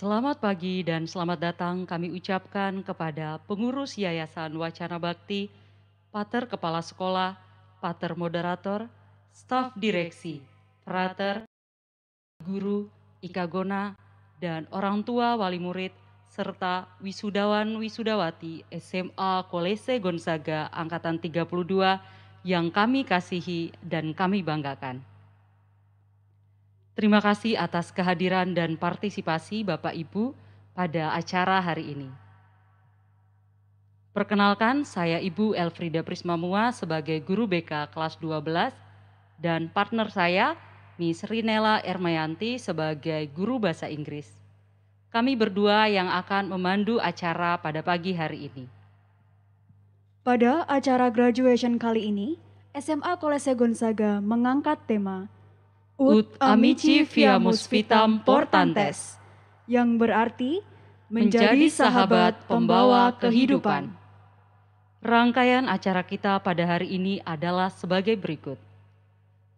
Selamat pagi dan selamat datang kami ucapkan kepada pengurus Yayasan Wacana Bakti, Pater Kepala Sekolah, Pater Moderator, staf direksi, frater, guru, ikagona, dan orang tua wali murid, serta wisudawan wisudawati SMA Kolese Gonzaga Angkatan 32 yang kami kasihi dan kami banggakan. Terima kasih atas kehadiran dan partisipasi Bapak Ibu pada acara hari ini. Perkenalkan, saya Ibu Elfrida Prismamua sebagai guru BK kelas 12 dan partner saya Miss Rinela Ermayanti sebagai guru bahasa Inggris. Kami berdua yang akan memandu acara pada pagi hari ini. Pada acara graduation kali ini, SMA Kolese Gonzaga mengangkat tema Ut amici viamus vitam portantes, yang berarti menjadi sahabat pembawa kehidupan. Rangkaian acara kita pada hari ini adalah sebagai berikut.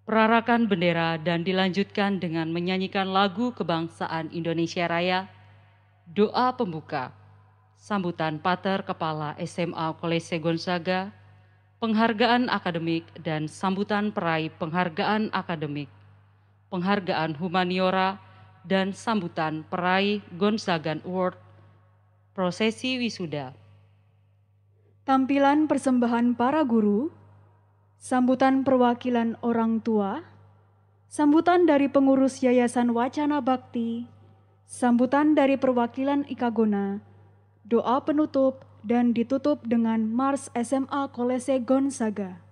Perarakan bendera dan dilanjutkan dengan menyanyikan lagu kebangsaan Indonesia Raya, doa pembuka, sambutan pater kepala SMA Kolese Gonzaga, penghargaan akademik dan sambutan peraih penghargaan akademik penghargaan humaniora, dan sambutan peraih Gonzagan Award, prosesi wisuda. Tampilan persembahan para guru, sambutan perwakilan orang tua, sambutan dari pengurus Yayasan Wacana Bakti, sambutan dari perwakilan Ikagona, doa penutup, dan ditutup dengan Mars SMA Kolese Gonzaga.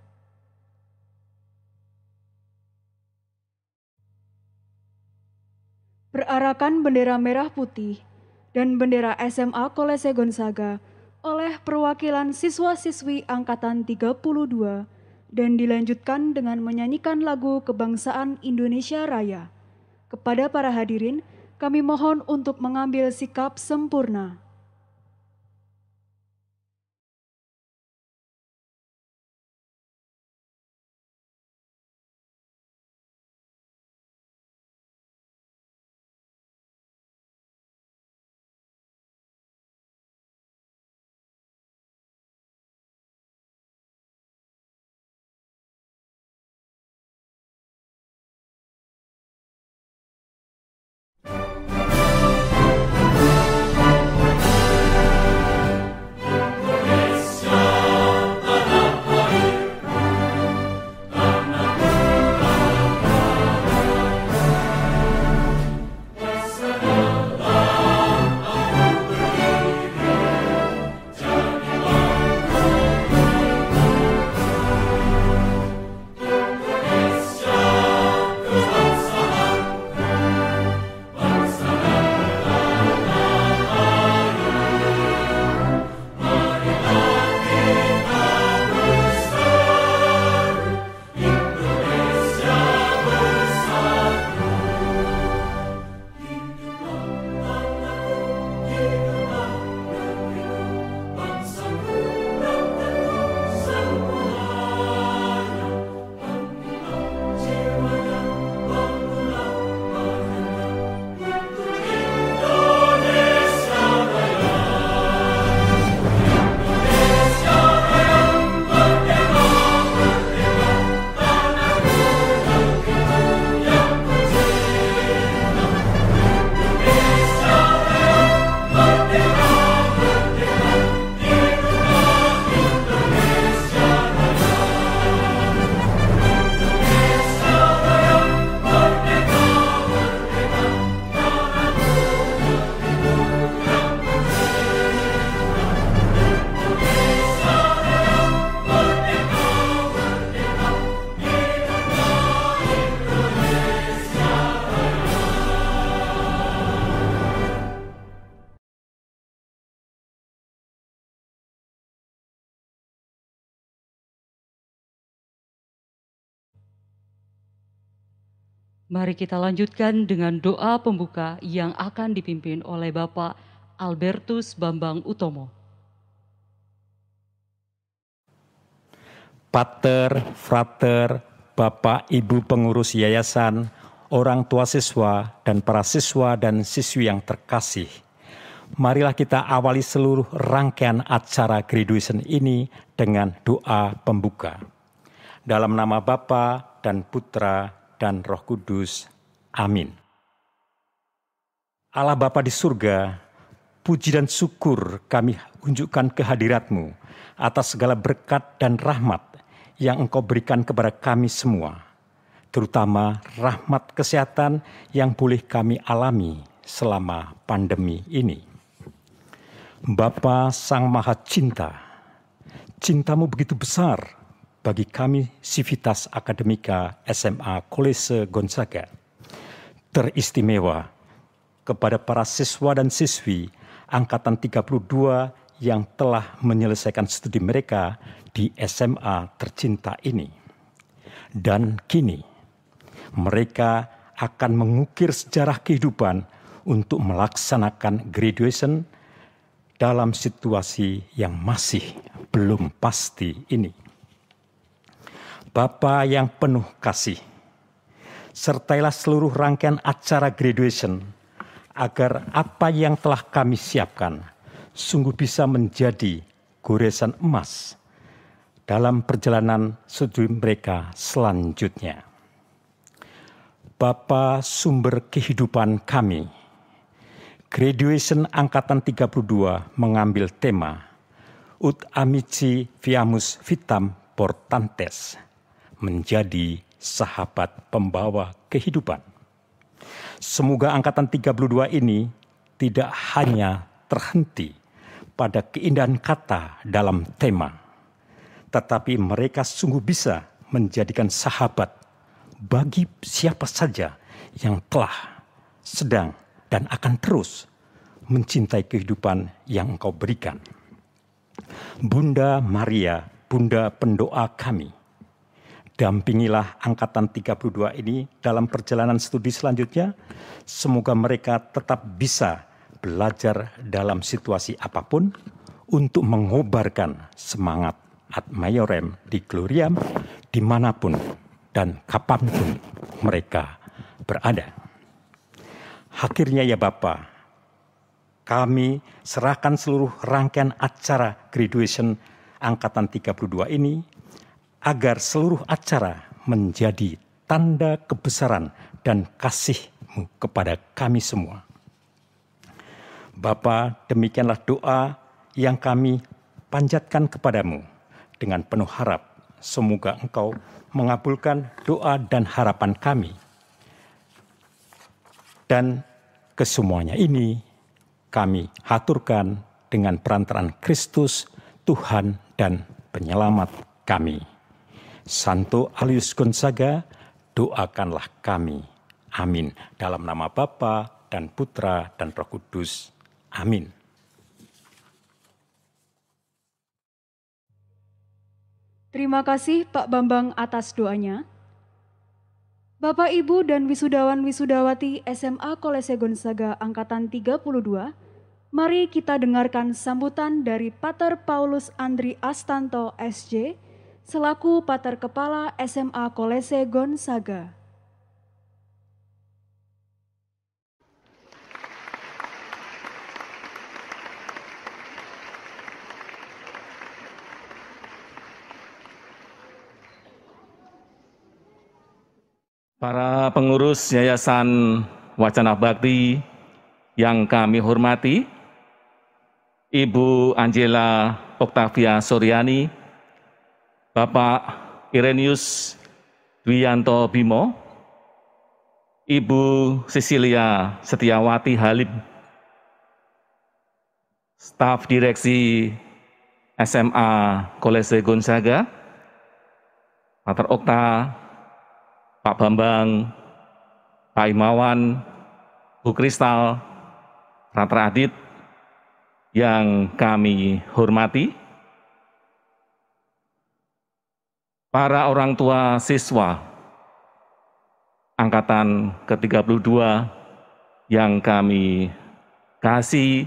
Perarakan bendera merah putih dan bendera SMA Kolese Gonzaga oleh perwakilan siswa-siswi angkatan 32 dan dilanjutkan dengan menyanyikan lagu kebangsaan Indonesia Raya. Kepada para hadirin, kami mohon untuk mengambil sikap sempurna. Mari kita lanjutkan dengan doa pembuka yang akan dipimpin oleh Bapak Albertus Bambang Utomo. Pater, frater, Bapak, Ibu pengurus yayasan, orang tua siswa, dan para siswa dan siswi yang terkasih. Marilah kita awali seluruh rangkaian acara graduation ini dengan doa pembuka. Dalam nama Bapa dan Putra dan Roh Kudus. Amin. Allah Bapa di surga, puji dan syukur kami unjukkan kehadiratmu atas segala berkat dan rahmat yang engkau berikan kepada kami semua, terutama rahmat kesehatan yang boleh kami alami selama pandemi ini. Bapa Sang Maha Cinta, cintamu begitu besar bagi kami Sivitas Akademika SMA Kolese Gonzaga. Teristimewa kepada para siswa dan siswi Angkatan 32 yang telah menyelesaikan studi mereka di SMA tercinta ini. Dan kini mereka akan mengukir sejarah kehidupan untuk melaksanakan graduation dalam situasi yang masih belum pasti ini. Bapa yang penuh kasih, sertailah seluruh rangkaian acara graduation agar apa yang telah kami siapkan sungguh bisa menjadi goresan emas dalam perjalanan studi mereka selanjutnya. Bapa sumber kehidupan kami, Graduation Angkatan 32 mengambil tema Ut amici viamus vitam portantes, menjadi sahabat pembawa kehidupan. Semoga Angkatan 32 ini tidak hanya terhenti pada keindahan kata dalam tema, tetapi mereka sungguh bisa menjadikan sahabat bagi siapa saja yang telah sedang dan akan terus mencintai kehidupan yang engkau berikan. Bunda Maria, Bunda pendoa kami, dampingilah angkatan 32 ini dalam perjalanan studi selanjutnya. Semoga mereka tetap bisa belajar dalam situasi apa pun untuk mengobarkan semangat ad maiorem di gloriam di mana pun dan kapan pun mereka berada. Akhirnya ya Bapak, kami serahkan seluruh rangkaian acara graduation angkatan 32 ini agar seluruh acara menjadi tanda kebesaran dan kasihmu kepada kami semua. Bapa, demikianlah doa yang kami panjatkan kepadamu dengan penuh harap. Semoga engkau mengabulkan doa dan harapan kami dan kesemuanya ini kami haturkan dengan perantaran Kristus, Tuhan dan penyelamat kami. Santo Alius Gonzaga, doakanlah kami. Amin. Dalam nama Bapa dan Putra dan Roh Kudus. Amin. Terima kasih Pak Bambang atas doanya. Bapak Ibu dan wisudawan wisudawati SMA Kolese Gonzaga angkatan 32, mari kita dengarkan sambutan dari Pater Paulus Andri Astanto SJ selaku Pater Kepala SMA Kolese Gonzaga. Para pengurus Yayasan Wacana Bakti yang kami hormati, Ibu Angela Oktavia Suryani, Bapak Irenius Dwianto Bimo, Ibu Cecilia Setiawati Halim, staf direksi SMA Kolese Gonzaga, Pater Okta Pak Bambang, Pak Imawan, Bu Kristal, Ratra Adit, yang kami hormati, para orang tua siswa Angkatan ke-32 yang kami kasih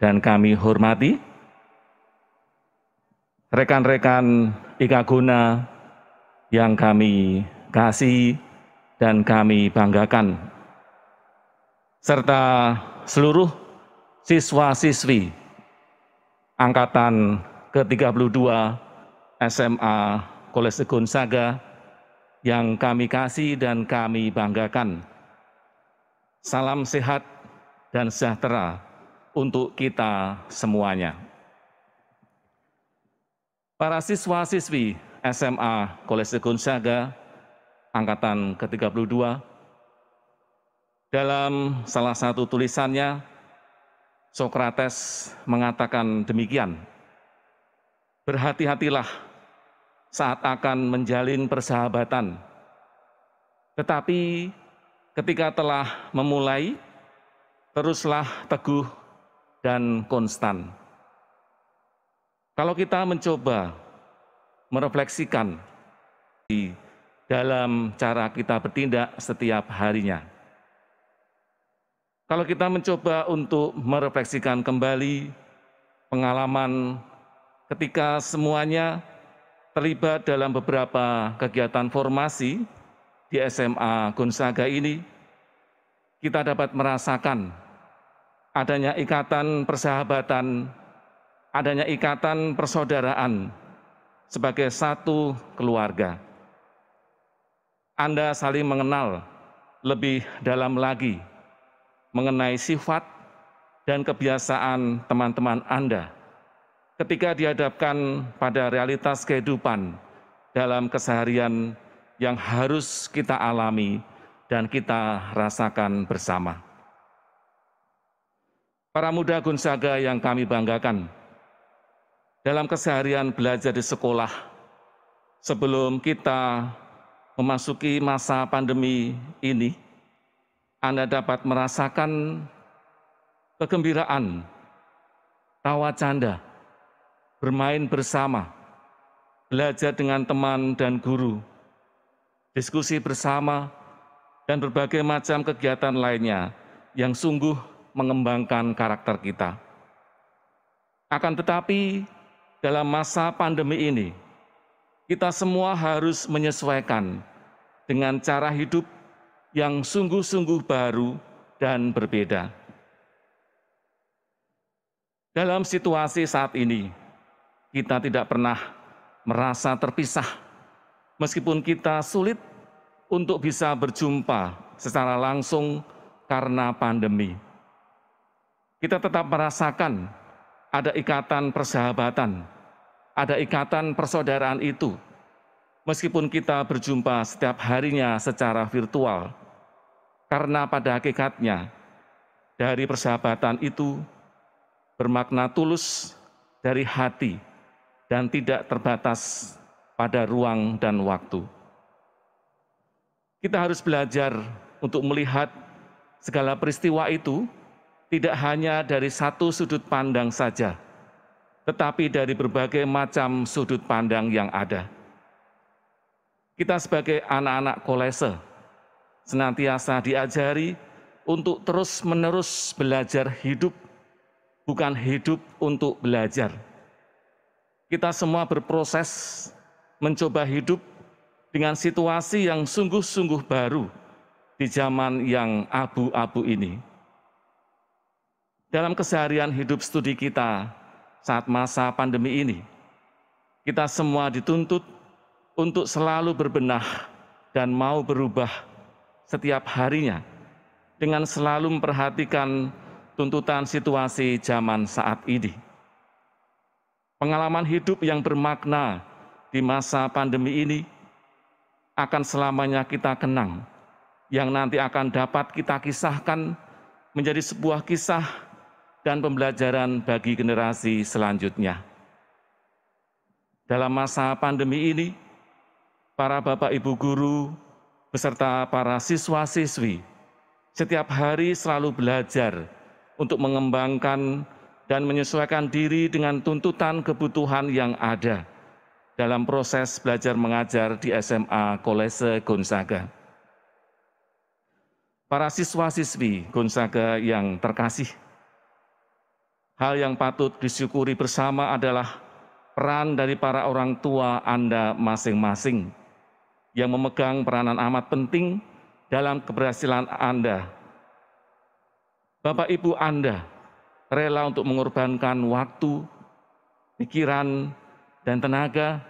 dan kami hormati, rekan-rekan Ika Guna yang kami kasih dan kami banggakan, serta seluruh siswa-siswi Angkatan ke-32 SMA Kolese Gonzaga yang kami kasih dan kami banggakan. Salam sehat dan sejahtera untuk kita semuanya. Para siswa-siswi SMA Kolese Gonzaga angkatan ke-32 dalam salah satu tulisannya Sokrates mengatakan demikian. Berhati-hatilah saat akan menjalin persahabatan. Tetapi ketika telah memulai, teruslah teguh dan konstan. Kalau kita mencoba merefleksikan di dalam cara kita bertindak setiap harinya, kalau kita mencoba untuk merefleksikan kembali pengalaman ketika semuanya terlibat dalam beberapa kegiatan formasi di SMA Gonzaga ini, kita dapat merasakan adanya ikatan persahabatan, adanya ikatan persaudaraan sebagai satu keluarga. Anda saling mengenal lebih dalam lagi mengenai sifat dan kebiasaan teman-teman Anda ketika dihadapkan pada realitas kehidupan dalam keseharian yang harus kita alami dan kita rasakan bersama. Para muda Gonzaga yang kami banggakan, dalam keseharian belajar di sekolah, sebelum kita memasuki masa pandemi ini, anda dapat merasakan kegembiraan, tawa canda, bermain bersama, belajar dengan teman dan guru, diskusi bersama, dan berbagai macam kegiatan lainnya yang sungguh mengembangkan karakter kita. Akan tetapi, dalam masa pandemi ini, kita semua harus menyesuaikan dengan cara hidup yang sungguh-sungguh baru dan berbeda. Dalam situasi saat ini, kita tidak pernah merasa terpisah, meskipun kita sulit untuk bisa berjumpa secara langsung karena pandemi. Kita tetap merasakan ada ikatan persahabatan, ada ikatan persaudaraan itu, meskipun kita berjumpa setiap harinya secara virtual karena pada hakikatnya dari persahabatan itu bermakna tulus dari hati dan tidak terbatas pada ruang dan waktu. Kita harus belajar untuk melihat segala peristiwa itu tidak hanya dari satu sudut pandang saja, tetapi dari berbagai macam sudut pandang yang ada. Kita sebagai anak-anak kolese, senantiasa diajari untuk terus-menerus belajar hidup, bukan hidup untuk belajar. Kita semua berproses mencoba hidup dengan situasi yang sungguh-sungguh baru di zaman yang abu-abu ini. Dalam keseharian hidup studi kita saat masa pandemi ini, kita semua dituntut untuk selalu berbenah dan mau berubah setiap harinya dengan selalu memperhatikan tuntutan situasi zaman saat ini. Pengalaman hidup yang bermakna di masa pandemi ini akan selamanya kita kenang, yang nanti akan dapat kita kisahkan menjadi sebuah kisah dan pembelajaran bagi generasi selanjutnya. Dalam masa pandemi ini, para bapak ibu guru, beserta para siswa-siswi setiap hari selalu belajar untuk mengembangkan dan menyesuaikan diri dengan tuntutan kebutuhan yang ada dalam proses belajar mengajar di SMA Kolese Gonzaga. Para siswa-siswi Gonzaga yang terkasih, hal yang patut disyukuri bersama adalah peran dari para orang tua Anda masing-masing yang memegang peranan amat penting dalam keberhasilan Anda. Bapak Ibu Anda rela untuk mengorbankan waktu, pikiran, dan tenaga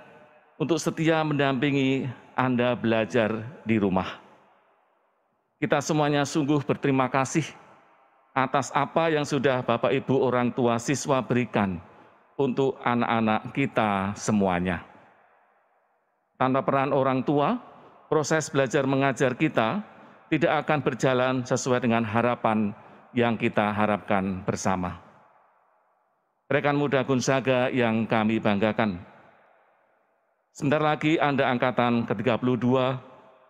untuk setia mendampingi Anda belajar di rumah. Kita semuanya sungguh berterima kasih atas apa yang sudah Bapak Ibu orang tua siswa berikan untuk anak-anak kita semuanya. Tanpa peran orang tua, proses belajar mengajar kita tidak akan berjalan sesuai dengan harapan yang kita harapkan bersama. Rekan muda Gunsaga yang kami banggakan, sebentar lagi Anda angkatan ke-32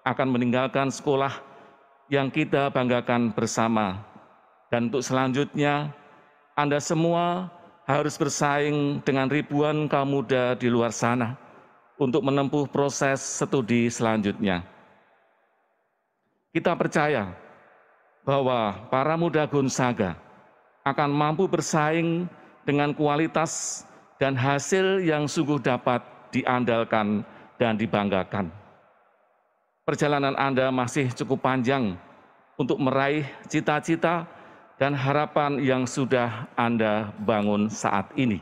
akan meninggalkan sekolah yang kita banggakan bersama dan untuk selanjutnya, Anda semua harus bersaing dengan ribuan kaum muda di luar sana untuk menempuh proses studi selanjutnya. Kita percaya bahwa para muda Gonzaga akan mampu bersaing dengan kualitas dan hasil yang sungguh dapat diandalkan dan dibanggakan. Perjalanan Anda masih cukup panjang untuk meraih cita-cita dan harapan yang sudah Anda bangun saat ini.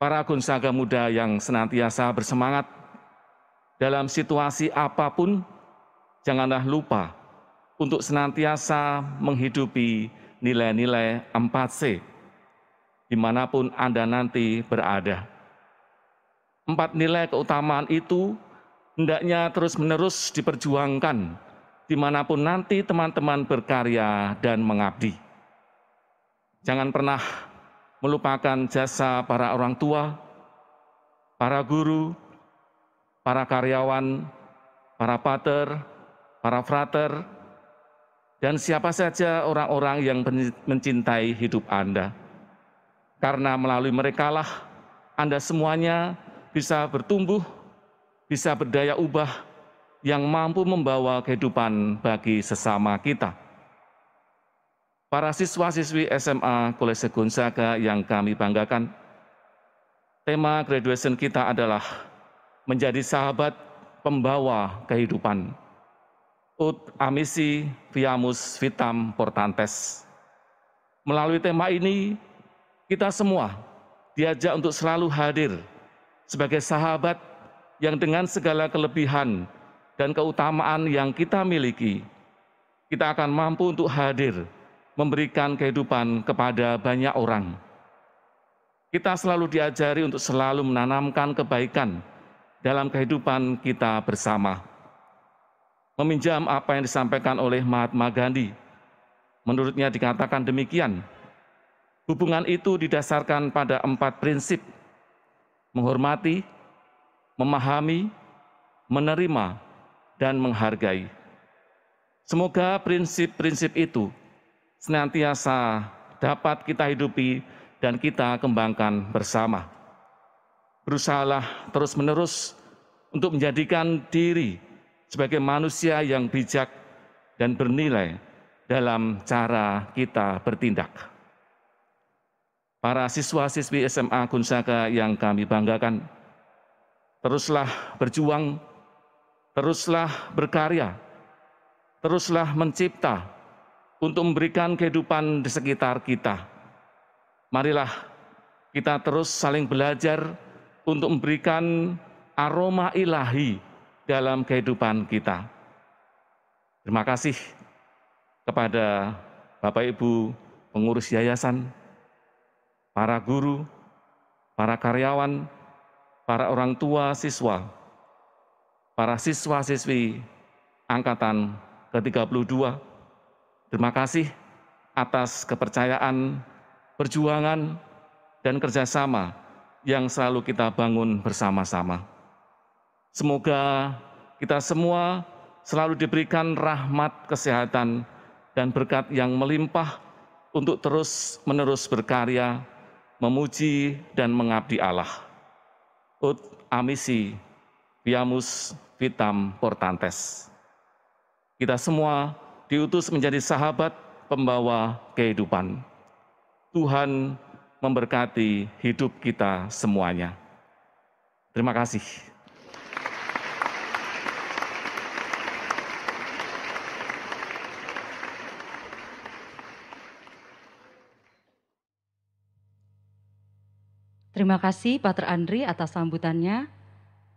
Para gunsaga muda yang senantiasa bersemangat dalam situasi apa pun, janganlah lupa untuk senantiasa menghidupi nilai-nilai 4C di mana pun Anda nanti berada. Empat nilai keutamaan itu hendaknya terus-menerus diperjuangkan di mana pun nanti teman-teman berkarya dan mengabdi. Jangan pernah melupakan jasa para orang tua, para guru, para karyawan, para pater, para frater, dan siapa saja orang-orang yang mencintai hidup Anda. Karena melalui merekalah Anda semuanya bisa bertumbuh, bisa berdaya ubah, yang mampu membawa kehidupan bagi sesama kita. Para siswa-siswi SMA Kolese Gonzaga yang kami banggakan, tema graduation kita adalah menjadi sahabat pembawa kehidupan. Ut amisi viamus vitam portantes. Melalui tema ini, kita semua diajak untuk selalu hadir sebagai sahabat yang dengan segala kelebihan dan keutamaan yang kita miliki, kita akan mampu untuk hadir memberikan kehidupan kepada banyak orang. Kita selalu diajari untuk selalu menanamkan kebaikan dalam kehidupan kita bersama. Meminjam apa yang disampaikan oleh Mahatma Gandhi, menurutnya dikatakan demikian, hubungan itu didasarkan pada empat prinsip, menghormati, memahami, menerima, dan menghargai. Semoga prinsip-prinsip itu senantiasa dapat kita hidupi dan kita kembangkan bersama. Berusahalah terus-menerus untuk menjadikan diri sebagai manusia yang bijak dan bernilai dalam cara kita bertindak. Para siswa-siswi SMA Gunsaga yang kami banggakan, teruslah berjuang teruslah berkarya, teruslah mencipta untuk memberikan kehidupan di sekitar kita. Marilah kita terus saling belajar untuk memberikan aroma ilahi dalam kehidupan kita. Terima kasih kepada Bapak Ibu pengurus yayasan, para guru, para karyawan, para orang tua siswa, para siswa-siswi Angkatan ke-32. Terima kasih atas kepercayaan, perjuangan, dan kerjasama yang selalu kita bangun bersama-sama. Semoga kita semua selalu diberikan rahmat kesehatan dan berkat yang melimpah untuk terus-menerus berkarya, memuji, dan mengabdi Allah. Ut amisi, viamus vitam portantes. Kita semua diutus menjadi sahabat pembawa kehidupan. Tuhan memberkati hidup kita semuanya. Terima kasih. Terima kasih Pater Andri atas sambutannya.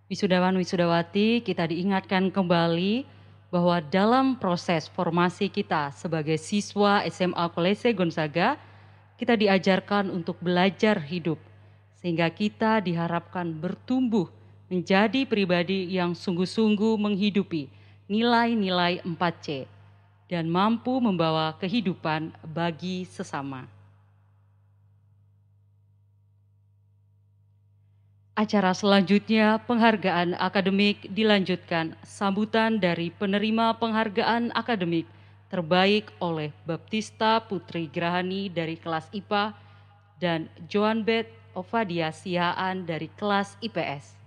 Wisudawan Wisudawati, kita diingatkan kembali bahwa dalam proses formasi kita sebagai siswa SMA Kolese Gonzaga, kita diajarkan untuk belajar hidup sehingga kita diharapkan bertumbuh menjadi pribadi yang sungguh-sungguh menghidupi nilai-nilai 4C dan mampu membawa kehidupan bagi sesama. Acara selanjutnya penghargaan akademik dilanjutkan sambutan dari penerima penghargaan akademik terbaik oleh Baptista Putri Grahani dari kelas IPA dan Joan Bet Ovadia Siaan dari kelas IPS.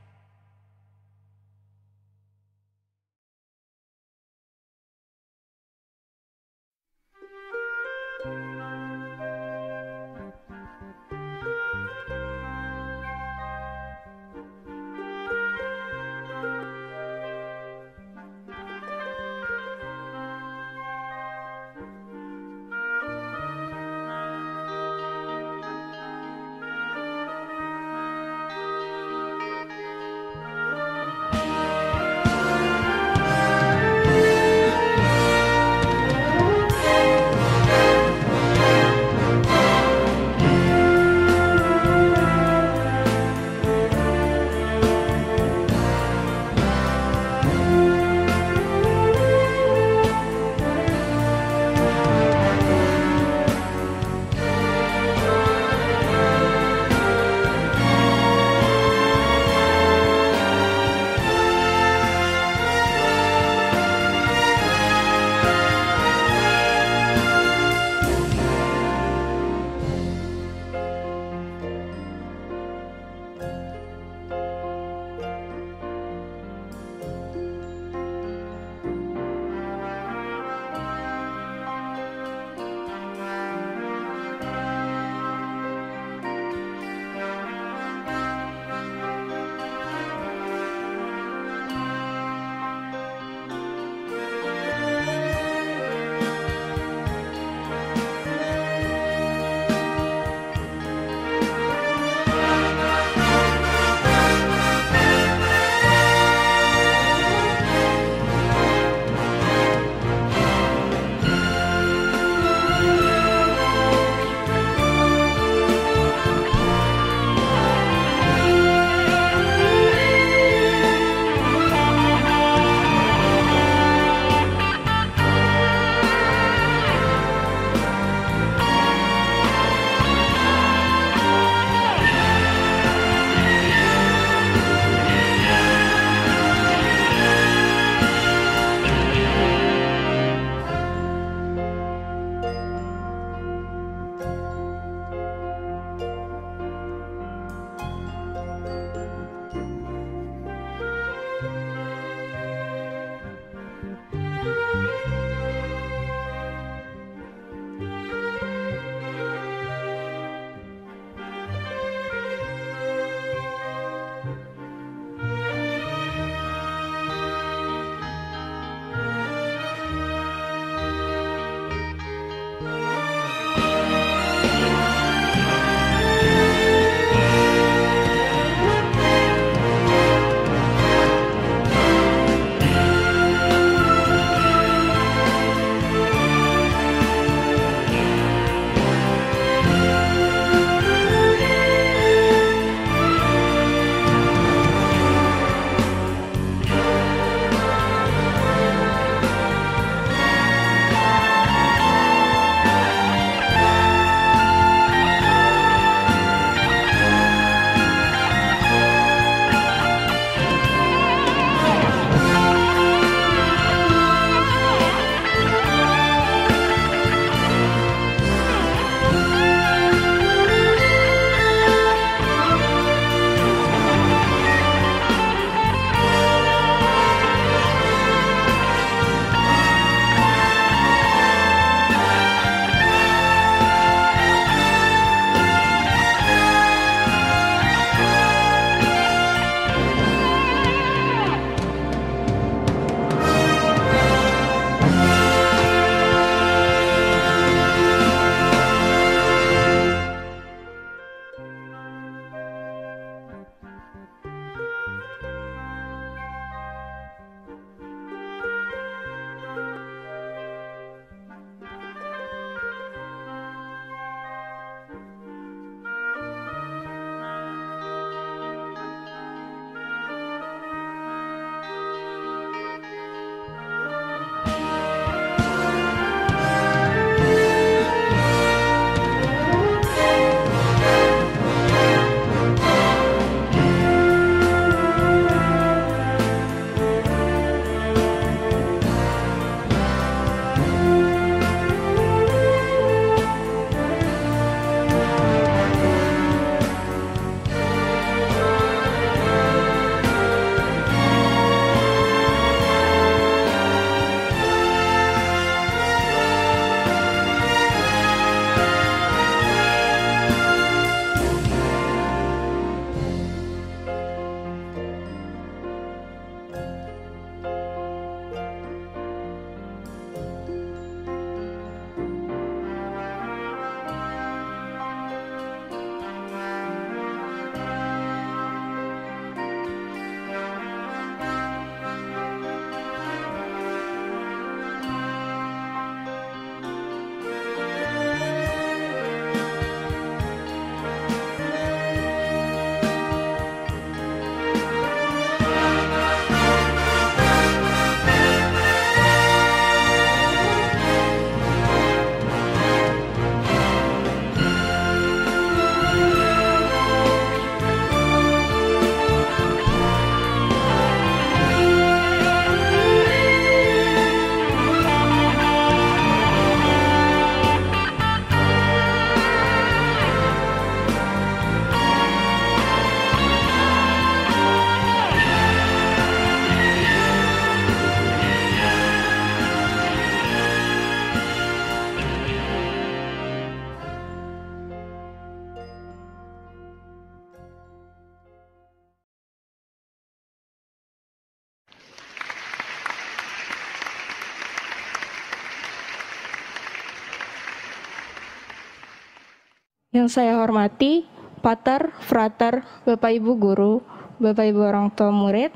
Yang saya hormati Pater, Frater, Bapak Ibu Guru, Bapak Ibu orang tua murid,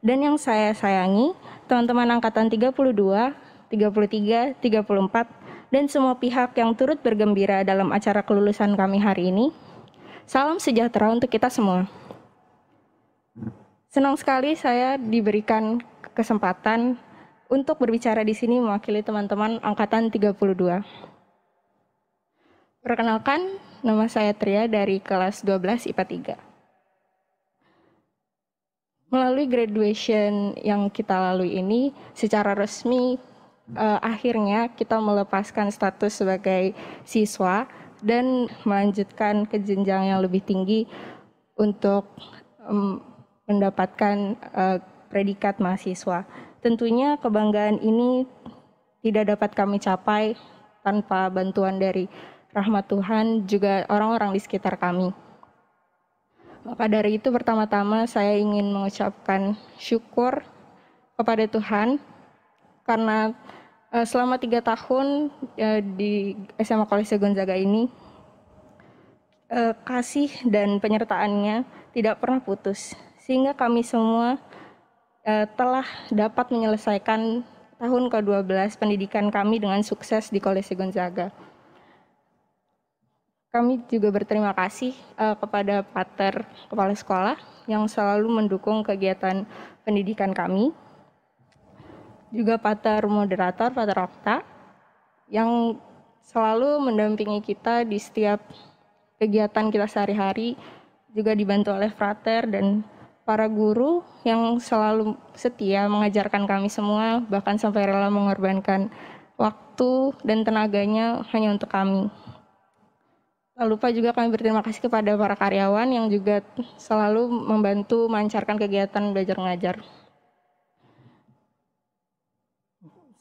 dan yang saya sayangi teman-teman angkatan 32, 33, 34, dan semua pihak yang turut bergembira dalam acara kelulusan kami hari ini. Salam sejahtera untuk kita semua. Senang sekali saya diberikan kesempatan untuk berbicara di sini mewakili teman-teman angkatan 32. Perkenalkan, nama saya Tria dari kelas 12 IPA 3. Melalui graduation yang kita lalui ini, secara resmi uh, akhirnya kita melepaskan status sebagai siswa dan melanjutkan ke jenjang yang lebih tinggi untuk um, mendapatkan uh, predikat mahasiswa. Tentunya kebanggaan ini tidak dapat kami capai tanpa bantuan dari rahmat Tuhan juga orang-orang di sekitar kami. Maka dari itu pertama-tama saya ingin mengucapkan syukur kepada Tuhan karena uh, selama tiga tahun uh, di SMA Kolese Gonzaga ini uh, kasih dan penyertaannya tidak pernah putus sehingga kami semua telah dapat menyelesaikan tahun ke-12 pendidikan kami dengan sukses di Kolese Gonzaga. Kami juga berterima kasih uh, kepada Pater Kepala Sekolah yang selalu mendukung kegiatan pendidikan kami. Juga Pater Moderator, Pater Okta, yang selalu mendampingi kita di setiap kegiatan kita sehari-hari, juga dibantu oleh Frater dan para guru yang selalu setia mengajarkan kami semua, bahkan sampai rela mengorbankan waktu dan tenaganya hanya untuk kami. Tak lupa juga kami berterima kasih kepada para karyawan yang juga selalu membantu melancarkan kegiatan belajar mengajar.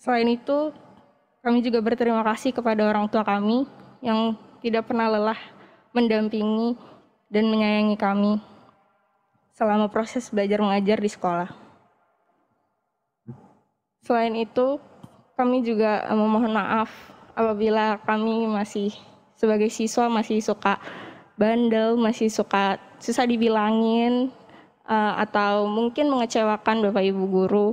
Selain itu, kami juga berterima kasih kepada orang tua kami yang tidak pernah lelah mendampingi dan menyayangi kami selama proses belajar mengajar di sekolah. Selain itu, kami juga memohon maaf apabila kami masih sebagai siswa masih suka bandel, masih suka susah dibilangin, uh, atau mungkin mengecewakan Bapak Ibu guru.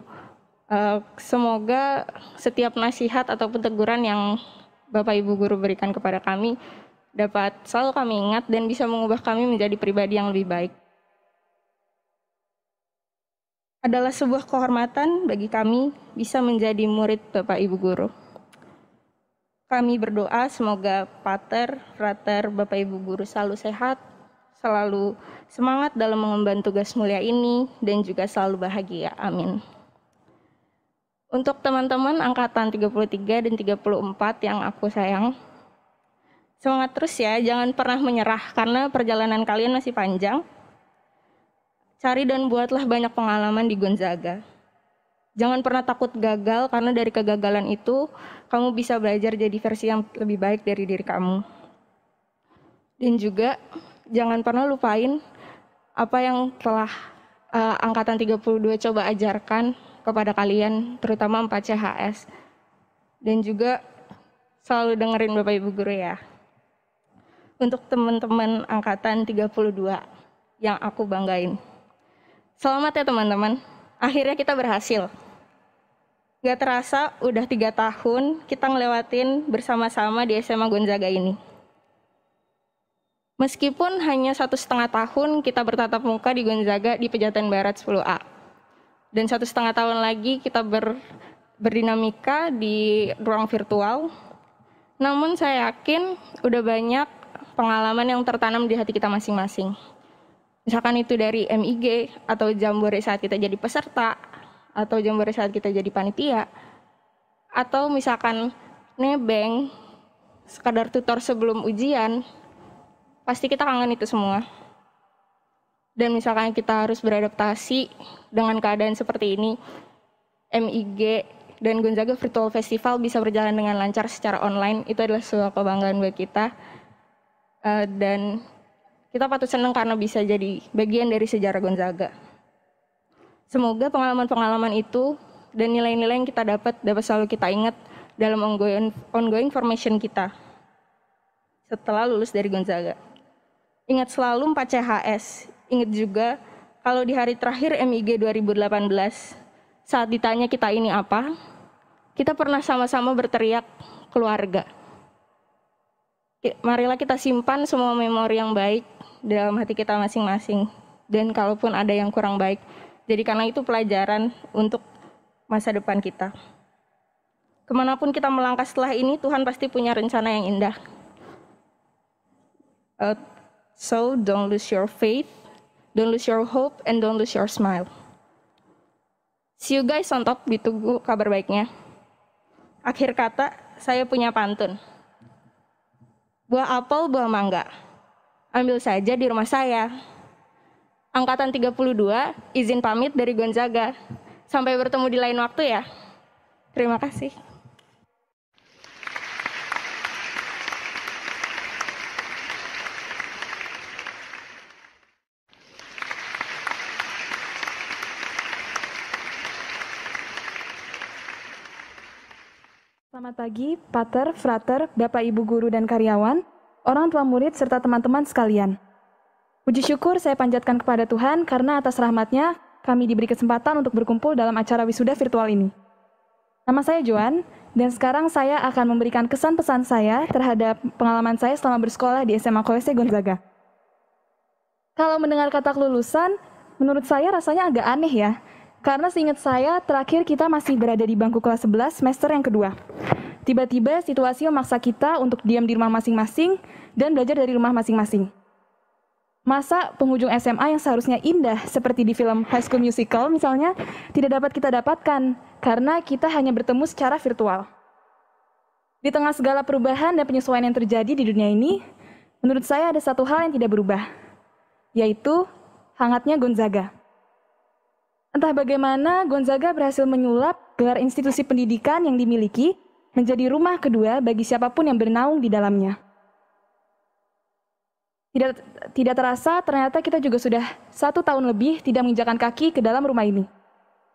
Uh, semoga setiap nasihat ataupun teguran yang Bapak Ibu guru berikan kepada kami dapat selalu kami ingat dan bisa mengubah kami menjadi pribadi yang lebih baik. Adalah sebuah kehormatan bagi kami bisa menjadi murid Bapak Ibu guru. Kami berdoa semoga Pater, Frater, Bapak Ibu Guru selalu sehat, selalu semangat dalam mengemban tugas mulia ini, dan juga selalu bahagia. Amin. Untuk teman-teman angkatan 33 dan 34 yang aku sayang, semangat terus ya, jangan pernah menyerah karena perjalanan kalian masih panjang. Cari dan buatlah banyak pengalaman di Gonzaga. Jangan pernah takut gagal karena dari kegagalan itu kamu bisa belajar jadi versi yang lebih baik dari diri kamu. Dan juga jangan pernah lupain apa yang telah uh, angkatan 32 coba ajarkan kepada kalian terutama 4 CHS. Dan juga selalu dengerin Bapak Ibu guru ya. Untuk teman-teman angkatan 32 yang aku banggain. Selamat ya teman-teman. Akhirnya kita berhasil. Gak terasa udah tiga tahun kita ngelewatin bersama-sama di SMA Gonzaga ini. Meskipun hanya satu setengah tahun kita bertatap muka di Gonzaga di Pejaten Barat 10A. Dan satu setengah tahun lagi kita ber, berdinamika di ruang virtual. Namun saya yakin udah banyak pengalaman yang tertanam di hati kita masing-masing. Misalkan itu dari MIG atau Jambore saat kita jadi peserta, atau jambore saat kita jadi panitia. Atau misalkan nebeng sekadar tutor sebelum ujian pasti kita kangen itu semua. Dan misalkan kita harus beradaptasi dengan keadaan seperti ini MIG dan Gonzaga Virtual Festival bisa berjalan dengan lancar secara online itu adalah sebuah kebanggaan buat kita. Uh, dan kita patut senang karena bisa jadi bagian dari sejarah Gonzaga. Semoga pengalaman-pengalaman itu dan nilai-nilai yang kita dapat dapat selalu kita ingat dalam ongoing, ongoing formation kita. setelah lulus dari Gonzaga. Ingat selalu 4 CHS. Ingat juga kalau di hari terakhir MIG 2018 saat ditanya kita ini apa, kita pernah sama-sama berteriak keluarga. Marilah kita simpan semua memori yang baik dalam hati kita masing-masing. Dan kalaupun ada yang kurang baik, jadi karena itu pelajaran untuk masa depan kita. Ke mana pun kita melangkah setelah ini, Tuhan pasti punya rencana yang indah. Uh, so don't lose your faith, don't lose your hope, and don't lose your smile. See you guys on top, ditunggu kabar baiknya. Akhir kata, saya punya pantun. Buah apel, buah mangga. Ambil saja di rumah saya. Angkatan 32, izin pamit dari Gonzaga. Sampai bertemu di lain waktu ya. Terima kasih. Selamat pagi, Pater, Frater, Bapak Ibu Guru dan karyawan, orang tua murid serta teman-teman sekalian. Puji syukur saya panjatkan kepada Tuhan karena atas rahmatnya kami diberi kesempatan untuk berkumpul dalam acara wisuda virtual ini. Nama saya Joan, dan sekarang saya akan memberikan kesan pesan saya terhadap pengalaman saya selama bersekolah di SMA Kolese Gonzaga. Kalau mendengar kata kelulusan, menurut saya rasanya agak aneh ya, karena seingat saya, terakhir kita masih berada di bangku kelas 11 semester yang kedua. Tiba-tiba situasi memaksa kita untuk diam di rumah masing-masing dan belajar dari rumah masing-masing. Masa penghujung SMA yang seharusnya indah seperti di film High School Musical misalnya, tidak dapat kita dapatkan karena kita hanya bertemu secara virtual. Di tengah segala perubahan dan penyesuaian yang terjadi di dunia ini, menurut saya ada satu hal yang tidak berubah, yaitu hangatnya Gonzaga. Entah bagaimana, Gonzaga berhasil menyulap gelar institusi pendidikan yang dimiliki menjadi rumah kedua bagi siapa pun yang bernaung di dalamnya. Tidak, tidak terasa, ternyata kita juga sudah satu tahun lebih tidak menginjakan kaki ke dalam rumah ini.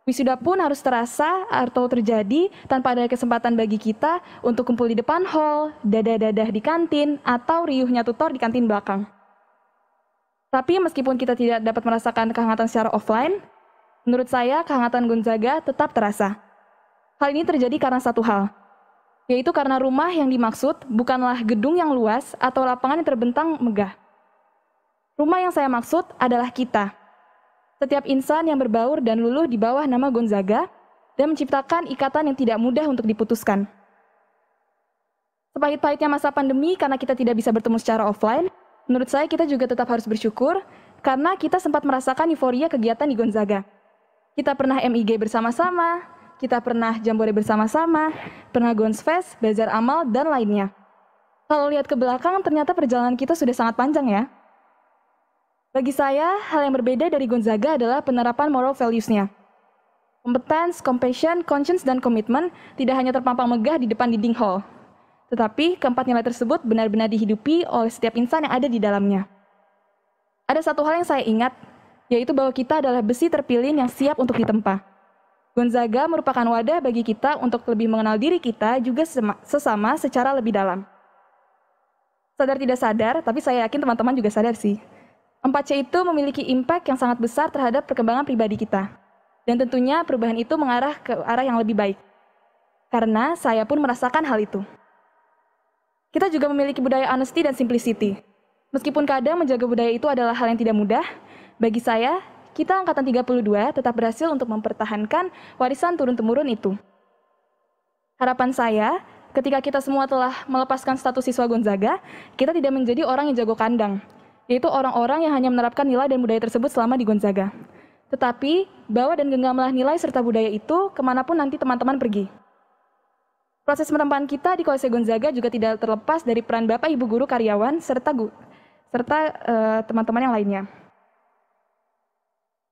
Wisuda pun harus terasa atau terjadi tanpa ada kesempatan bagi kita untuk kumpul di depan hall, dadah-dadah di kantin, atau riuhnya tutor di kantin belakang. Tapi meskipun kita tidak dapat merasakan kehangatan secara offline, Menurut saya, kehangatan Gonzaga tetap terasa. Hal ini terjadi karena satu hal, yaitu karena rumah yang dimaksud bukanlah gedung yang luas atau lapangan yang terbentang megah. Rumah yang saya maksud adalah kita. Setiap insan yang berbaur dan luluh di bawah nama Gonzaga dan menciptakan ikatan yang tidak mudah untuk diputuskan. Sepahit-pahitnya masa pandemi karena kita tidak bisa bertemu secara offline, menurut saya kita juga tetap harus bersyukur karena kita sempat merasakan euforia kegiatan di Gonzaga. Kita pernah MIG bersama-sama, kita pernah Jambore bersama-sama, pernah Gonsfest, Bazar Amal, dan lainnya. Kalau lihat ke belakang, ternyata perjalanan kita sudah sangat panjang ya. Bagi saya, hal yang berbeda dari Gonzaga adalah penerapan moral values-nya. Competence, compassion, conscience, dan komitmen tidak hanya terpampang megah di depan dinding hall, tetapi keempat nilai tersebut benar-benar dihidupi oleh setiap insan yang ada di dalamnya. Ada satu hal yang saya ingat yaitu bahwa kita adalah besi terpilih yang siap untuk ditempa. Gonzaga merupakan wadah bagi kita untuk lebih mengenal diri kita juga sesama secara lebih dalam. Sadar tidak sadar, tapi saya yakin teman-teman juga sadar sih. 4C itu memiliki impact yang sangat besar terhadap perkembangan pribadi kita. Dan tentunya perubahan itu mengarah ke arah yang lebih baik. Karena saya pun merasakan hal itu. Kita juga memiliki budaya honesty dan simplicity. Meskipun kadang menjaga budaya itu adalah hal yang tidak mudah, bagi saya, kita angkatan 32 tetap berhasil untuk mempertahankan warisan turun-temurun itu. Harapan saya, ketika kita semua telah melepaskan status siswa Gonzaga, kita tidak menjadi orang yang jago kandang, yaitu orang-orang yang hanya menerapkan nilai dan budaya tersebut selama di Gonzaga. Tetapi, bawa dan genggamlah nilai serta budaya itu ke mana pun nanti teman-teman pergi. Proses penempaan kita di Kolese Gonzaga juga tidak terlepas dari peran Bapak Ibu Guru karyawan serta serta eh, teman-teman uh, yang lainnya.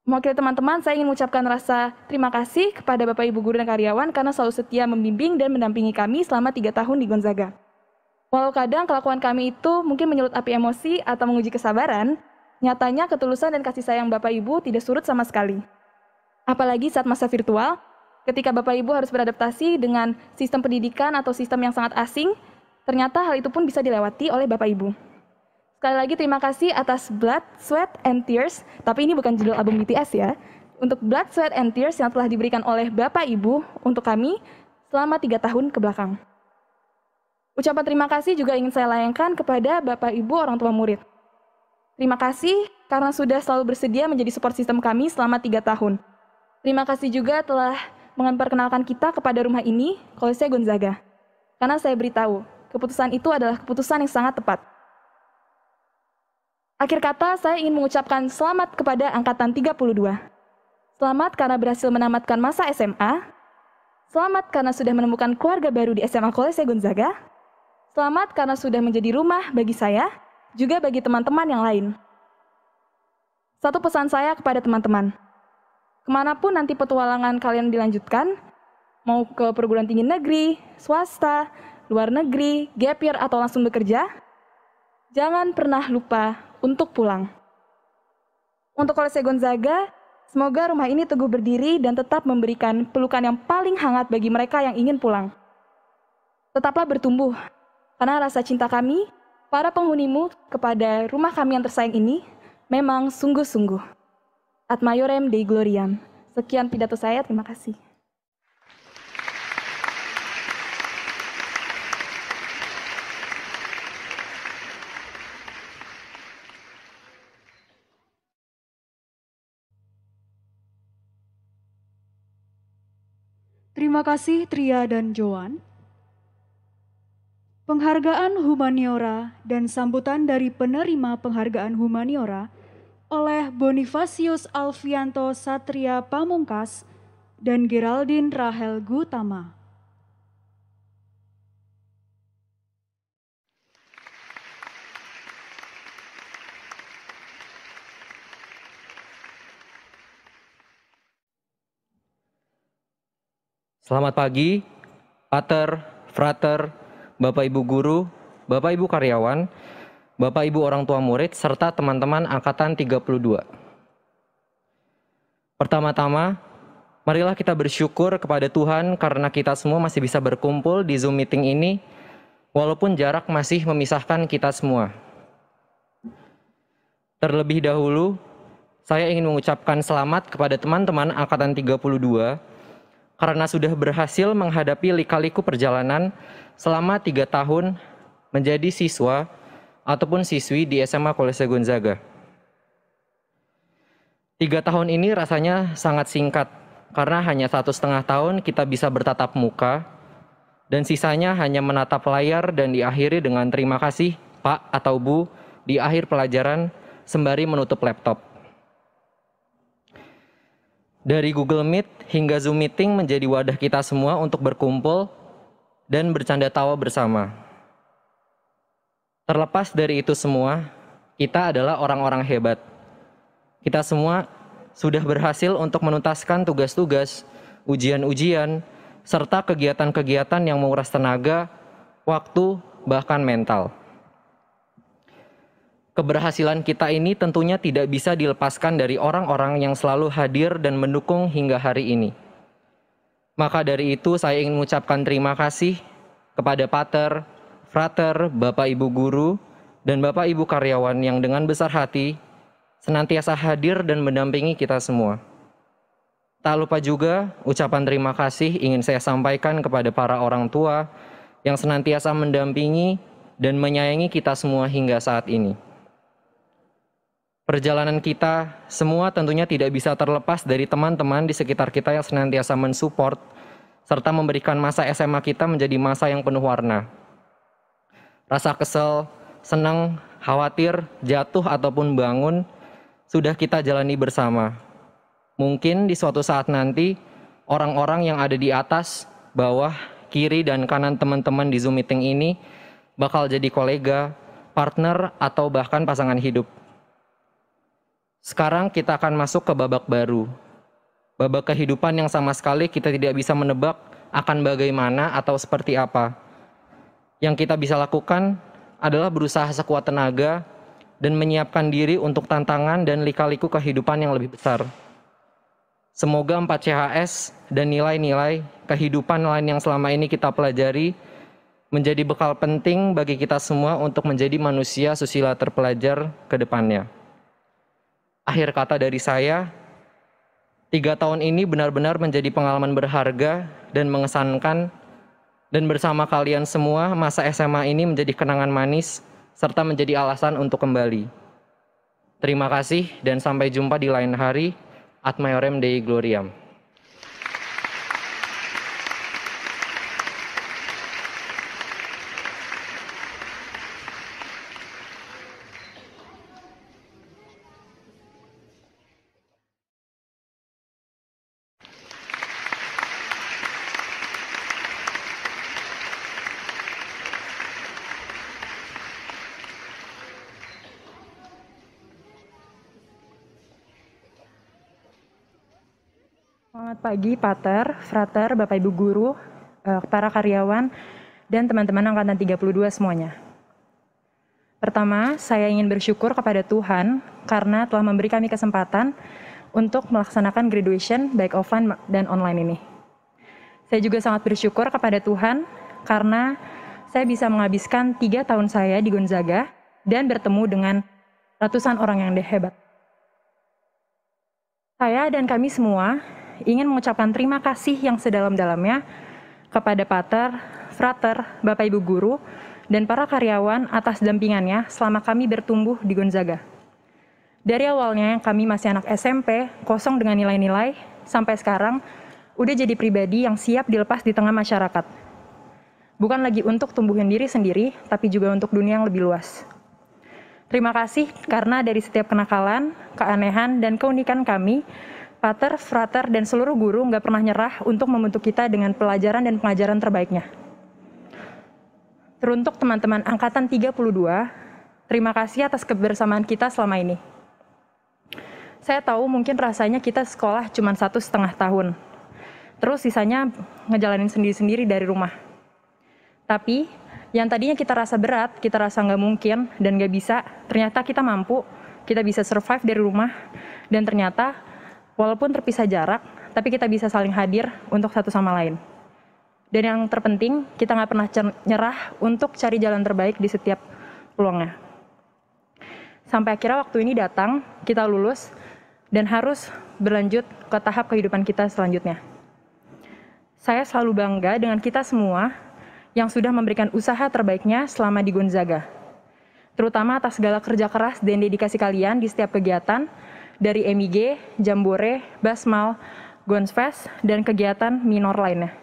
Mewakili teman-teman, saya ingin mengucapkan rasa terima kasih kepada Bapak Ibu Guru dan karyawan karena selalu setia membimbing dan mendampingi kami selama tiga tahun di Gonzaga. Walau kadang kelakuan kami itu mungkin menyulut api emosi atau menguji kesabaran, nyatanya ketulusan dan kasih sayang Bapak Ibu tidak surut sama sekali. Apalagi saat masa virtual, ketika Bapak Ibu harus beradaptasi dengan sistem pendidikan atau sistem yang sangat asing, ternyata hal itu pun bisa dilewati oleh Bapak Ibu. Sekali lagi terima kasih atas Blood, Sweat, and Tears, tapi ini bukan judul album BTS ya. Untuk Blood, Sweat, and Tears yang telah diberikan oleh Bapak Ibu untuk kami selama tiga tahun ke belakang. Ucapan terima kasih juga ingin saya layangkan kepada Bapak Ibu orang tua murid. Terima kasih karena sudah selalu bersedia menjadi support sistem kami selama tiga tahun. Terima kasih juga telah memperkenalkan kita kepada rumah ini, Kolese Gonzaga. Karena saya beritahu, keputusan itu adalah keputusan yang sangat tepat. Akhir kata, saya ingin mengucapkan selamat kepada Angkatan 32. Selamat karena berhasil menamatkan masa SMA. Selamat karena sudah menemukan keluarga baru di SMA Kolese Gonzaga. Selamat karena sudah menjadi rumah bagi saya, juga bagi teman-teman yang lain. Satu pesan saya kepada teman-teman, ke mana pun nanti petualangan kalian dilanjutkan, mau ke perguruan tinggi negeri, swasta, luar negeri, gap year, atau langsung bekerja, jangan pernah lupa untuk pulang. Untuk Kolese Gonzaga, semoga rumah ini teguh berdiri dan tetap memberikan pelukan yang paling hangat bagi mereka yang ingin pulang. Tetaplah bertumbuh, karena rasa cinta kami para penghunimu kepada rumah kami yang tersayang ini memang sungguh-sungguh. Ad Maiorem Dei Gloriam. Sekian pidato saya, terima kasih. Terima kasih Tria dan Joan. Penghargaan Humaniora dan sambutan dari penerima penghargaan Humaniora oleh Bonifacius Alfianto Satria Pamungkas dan Geraldine Rahel Gutama. Selamat pagi, Pater, Frater, Bapak Ibu guru, Bapak Ibu karyawan, Bapak Ibu orang tua murid, serta teman-teman angkatan 32. Pertama-tama, marilah kita bersyukur kepada Tuhan karena kita semua masih bisa berkumpul di Zoom meeting ini, walaupun jarak masih memisahkan kita semua. Terlebih dahulu, saya ingin mengucapkan selamat kepada teman-teman angkatan 32 karena sudah berhasil menghadapi lika-liku perjalanan selama tiga tahun menjadi siswa ataupun siswi di SMA Kolese Gonzaga. Tiga tahun ini rasanya sangat singkat karena hanya satu setengah tahun kita bisa bertatap muka dan sisanya hanya menatap layar dan diakhiri dengan terima kasih Pak atau Bu di akhir pelajaran sembari menutup laptop. Dari Google Meet hingga Zoom Meeting menjadi wadah kita semua untuk berkumpul dan bercanda tawa bersama. Terlepas dari itu semua, kita adalah orang-orang hebat. Kita semua sudah berhasil untuk menuntaskan tugas-tugas, ujian-ujian, serta kegiatan-kegiatan yang menguras tenaga, waktu, bahkan mental. Keberhasilan kita ini tentunya tidak bisa dilepaskan dari orang-orang yang selalu hadir dan mendukung hingga hari ini. Maka dari itu saya ingin mengucapkan terima kasih kepada Pater, Frater, Bapak Ibu Guru, dan Bapak Ibu karyawan yang dengan besar hati senantiasa hadir dan mendampingi kita semua. Tak lupa juga ucapan terima kasih ingin saya sampaikan kepada para orang tua yang senantiasa mendampingi dan menyayangi kita semua hingga saat ini. Perjalanan kita semua tentunya tidak bisa terlepas dari teman-teman di sekitar kita yang senantiasa mensupport serta memberikan masa SMA kita menjadi masa yang penuh warna. Rasa kesel, senang, khawatir, jatuh ataupun bangun sudah kita jalani bersama. Mungkin di suatu saat nanti orang-orang yang ada di atas, bawah, kiri dan kanan teman-teman di Zoom meeting ini bakal jadi kolega, partner atau bahkan pasangan hidup. Sekarang kita akan masuk ke babak baru. Babak kehidupan yang sama sekali kita tidak bisa menebak akan bagaimana atau seperti apa. Yang kita bisa lakukan adalah berusaha sekuat tenaga dan menyiapkan diri untuk tantangan dan lika-liku kehidupan yang lebih besar. Semoga 4 CHS dan nilai-nilai kehidupan lain yang selama ini kita pelajari menjadi bekal penting bagi kita semua untuk menjadi manusia susila terpelajar ke depannya. Akhir kata dari saya, tiga tahun ini benar-benar menjadi pengalaman berharga dan mengesankan dan bersama kalian semua masa SMA ini menjadi kenangan manis serta menjadi alasan untuk kembali. Terima kasih dan sampai jumpa di lain hari. Ad Maiorem Dei Gloriam. Selamat pagi, Pater, Frater, Bapak Ibu Guru, eh, para karyawan, dan teman-teman Angkatan 32 semuanya. Pertama, saya ingin bersyukur kepada Tuhan karena telah memberi kami kesempatan untuk melaksanakan graduation baik offline dan online ini. Saya juga sangat bersyukur kepada Tuhan karena saya bisa menghabiskan tiga tahun saya di Gonzaga dan bertemu dengan ratusan orang yang hebat. Saya dan kami semua ingin mengucapkan terima kasih yang sedalam-dalamnya kepada Pater, Frater, Bapak Ibu Guru, dan para karyawan atas dampingannya selama kami bertumbuh di Gonzaga. Dari awalnya yang kami masih anak SMP, kosong dengan nilai-nilai, sampai sekarang udah jadi pribadi yang siap dilepas di tengah masyarakat. Bukan lagi untuk tumbuhin diri sendiri, tapi juga untuk dunia yang lebih luas. Terima kasih karena dari setiap kenakalan, keanehan, dan keunikan kami, pater, frater, dan seluruh guru nggak pernah nyerah untuk membentuk kita dengan pelajaran dan pengajaran terbaiknya. Teruntuk teman-teman Angkatan 32, terima kasih atas kebersamaan kita selama ini. Saya tahu mungkin rasanya kita sekolah cuma satu setengah tahun. Terus sisanya ngejalanin sendiri-sendiri dari rumah. Tapi yang tadinya kita rasa berat, kita rasa nggak mungkin dan nggak bisa, ternyata kita mampu, kita bisa survive dari rumah, dan ternyata walaupun terpisah jarak, tapi kita bisa saling hadir untuk satu sama lain. Dan yang terpenting, kita nggak pernah nyerah untuk cari jalan terbaik di setiap peluangnya. Sampai akhirnya waktu ini datang, kita lulus, dan harus berlanjut ke tahap kehidupan kita selanjutnya. Saya selalu bangga dengan kita semua yang sudah memberikan usaha terbaiknya selama di Gonzaga. Terutama atas segala kerja keras dan dedikasi kalian di setiap kegiatan, dari MIG, Jambore, Basmal, Gonsfest, dan kegiatan minor lainnya.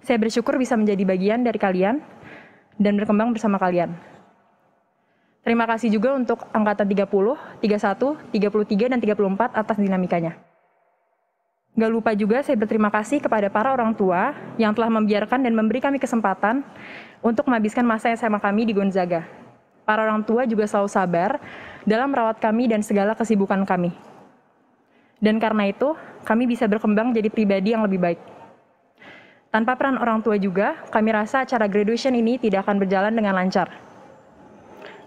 Saya bersyukur bisa menjadi bagian dari kalian dan berkembang bersama kalian. Terima kasih juga untuk Angkatan 30, 31, 33, dan 34 atas dinamikanya. Gak lupa juga saya berterima kasih kepada para orang tua yang telah membiarkan dan memberi kami kesempatan untuk menghabiskan masa SMA kami di Gonzaga. Para orang tua juga selalu sabar dalam merawat kami dan segala kesibukan kami. Dan karena itu, kami bisa berkembang jadi pribadi yang lebih baik. Tanpa peran orang tua juga, kami rasa acara graduation ini tidak akan berjalan dengan lancar.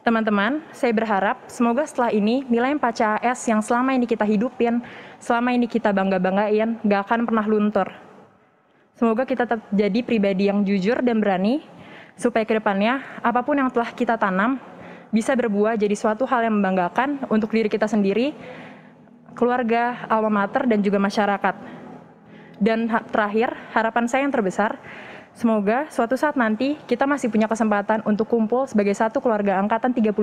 Teman-teman, saya berharap semoga setelah ini nilai 4 CAS yang selama ini kita hidupin, selama ini kita bangga-banggain, gak akan pernah luntur. Semoga kita tetap jadi pribadi yang jujur dan berani, supaya ke depannya apa pun yang telah kita tanam bisa berbuah jadi suatu hal yang membanggakan untuk diri kita sendiri, keluarga, alma mater, dan juga masyarakat. Dan terakhir, harapan saya yang terbesar, Semoga suatu saat nanti kita masih punya kesempatan untuk kumpul sebagai satu keluarga angkatan 32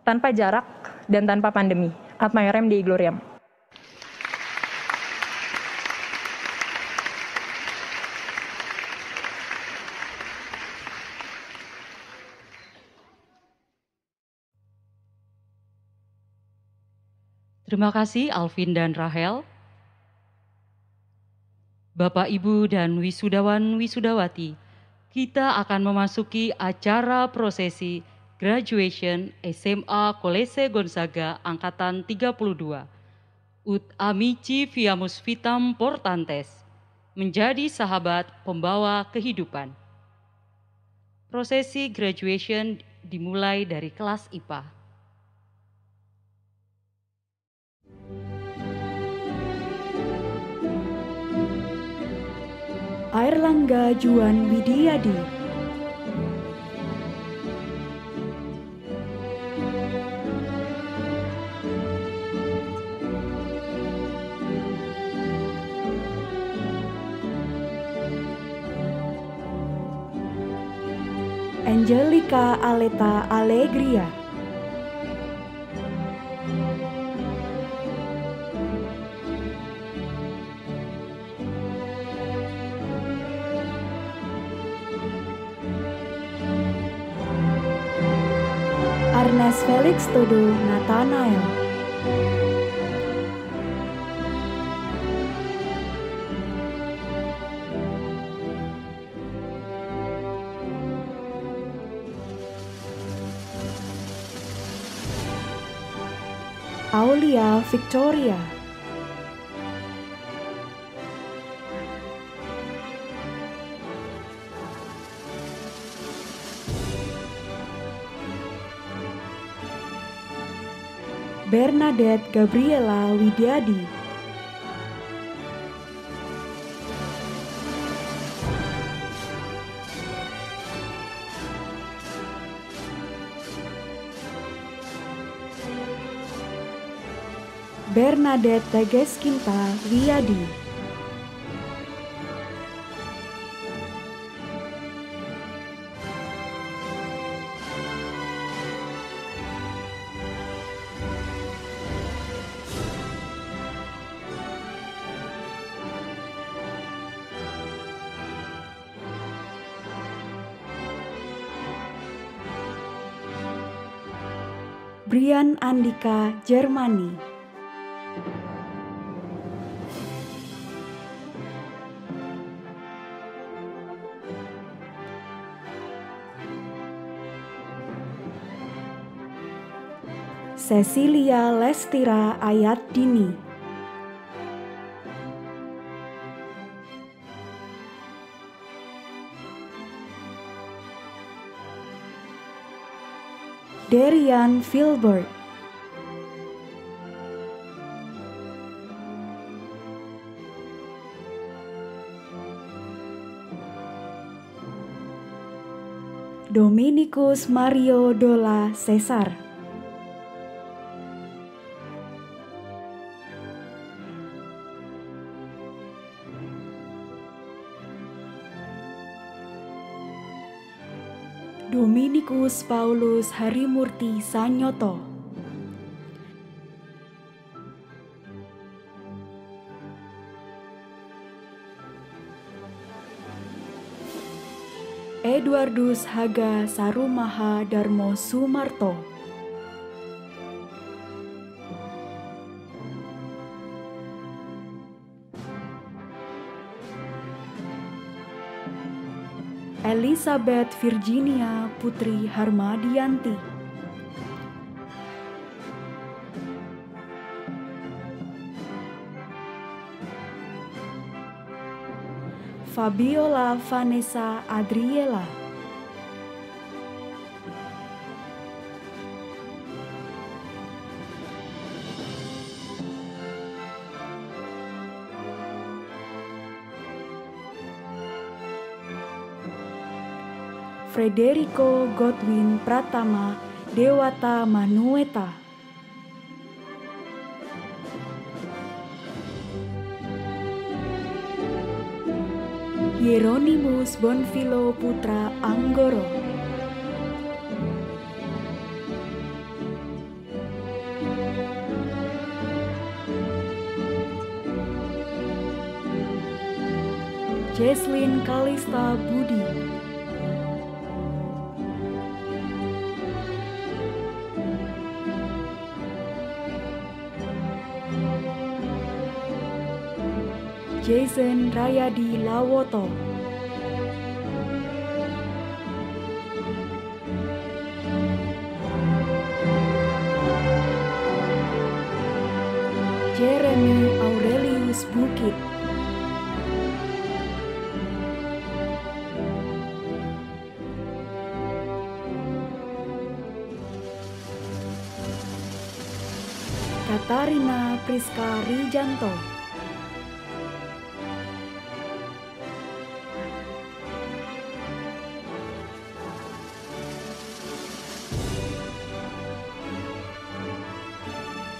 tanpa jarak dan tanpa pandemi. Ad Maiorem Dei Gloriam. Terima kasih Alvin dan Rahel. Bapak, Ibu, dan wisudawan wisudawati, kita akan memasuki acara prosesi graduation SMA Kolese Gonzaga Angkatan 32. Ut amici viamus vitam portantes, menjadi sahabat pembawa kehidupan. Prosesi graduation dimulai dari kelas IPA. Airlangga Juan Widiyadi, Angelica Aleta Alegria. Felix Todo Nathanael. Aulia Victoria. Bernadette Gabriela Widyadi. Bernadette Tegeskinta Wiyadi. Andika Jermani. Cecilia Lestira Ayat Dini. Derian Filbert. Dominikus Mario Dola Cesar. Dominikus Paulus Harimurti Sanyoto. Eduardus Haga Sarumaha Darmo Sumarto. Elizabeth Virginia Putri Harmadianti. Fabiola Vanessa Adriela. Frederico Godwin Pratama Dewata Manueta. Hieronymus Bonfilo Putra Anggoro. Jesslyn Kalista Budi. Jason Rayadi Lawoto. Jeremy Aurelius Bukit. Katarina Priska Rijanto.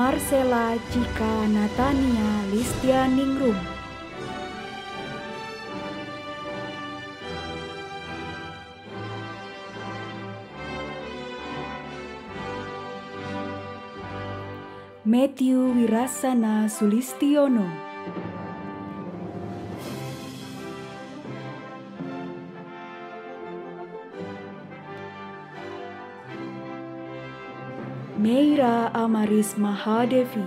Marcella Cika Natania Listianingrum. Matthew Wirasana Sulistiono. Amaris Mahadevi.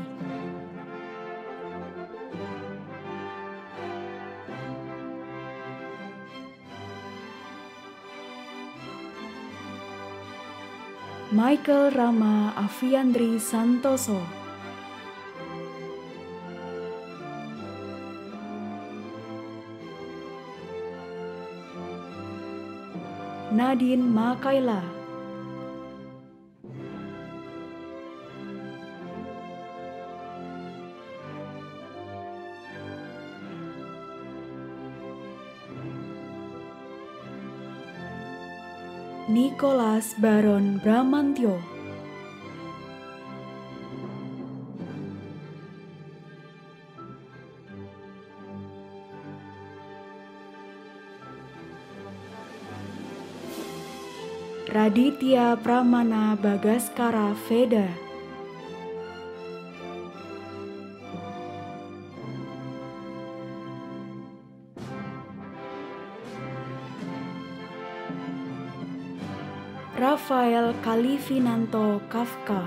Michael Rama Aviandri Santoso. Nadine Makaila. Nicholas Baron Bramantyo. Raditya Pramana Bagaskara Veda. Rafael Kalifinanto Kafka.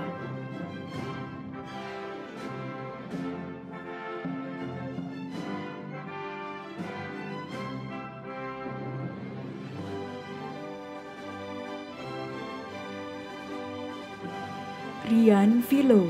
Rian Vilo.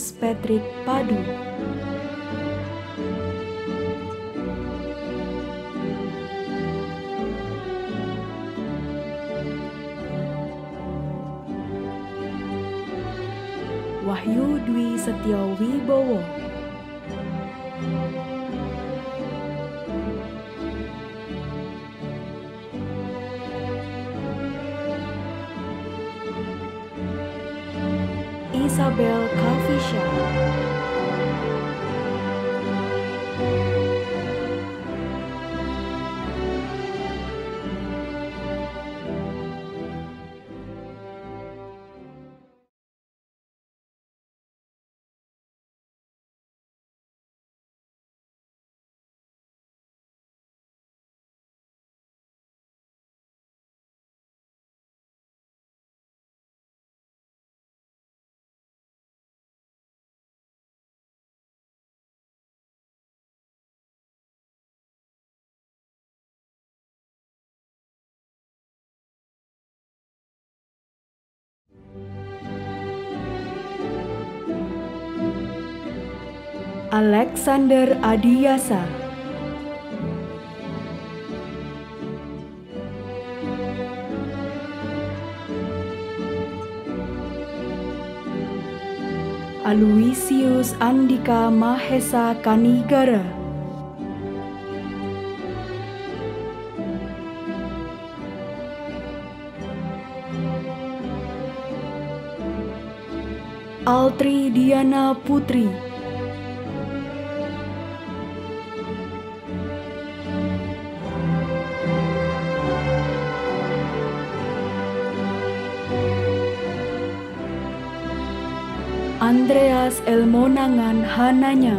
Venansius Patrick Padu. Wahyu Dwi Setio Wibowo. Alexander Adiyasa. Aloysius Andika Mahesa Kanigara. Altri Diana Putri. Andreas Elmonangan Hananya.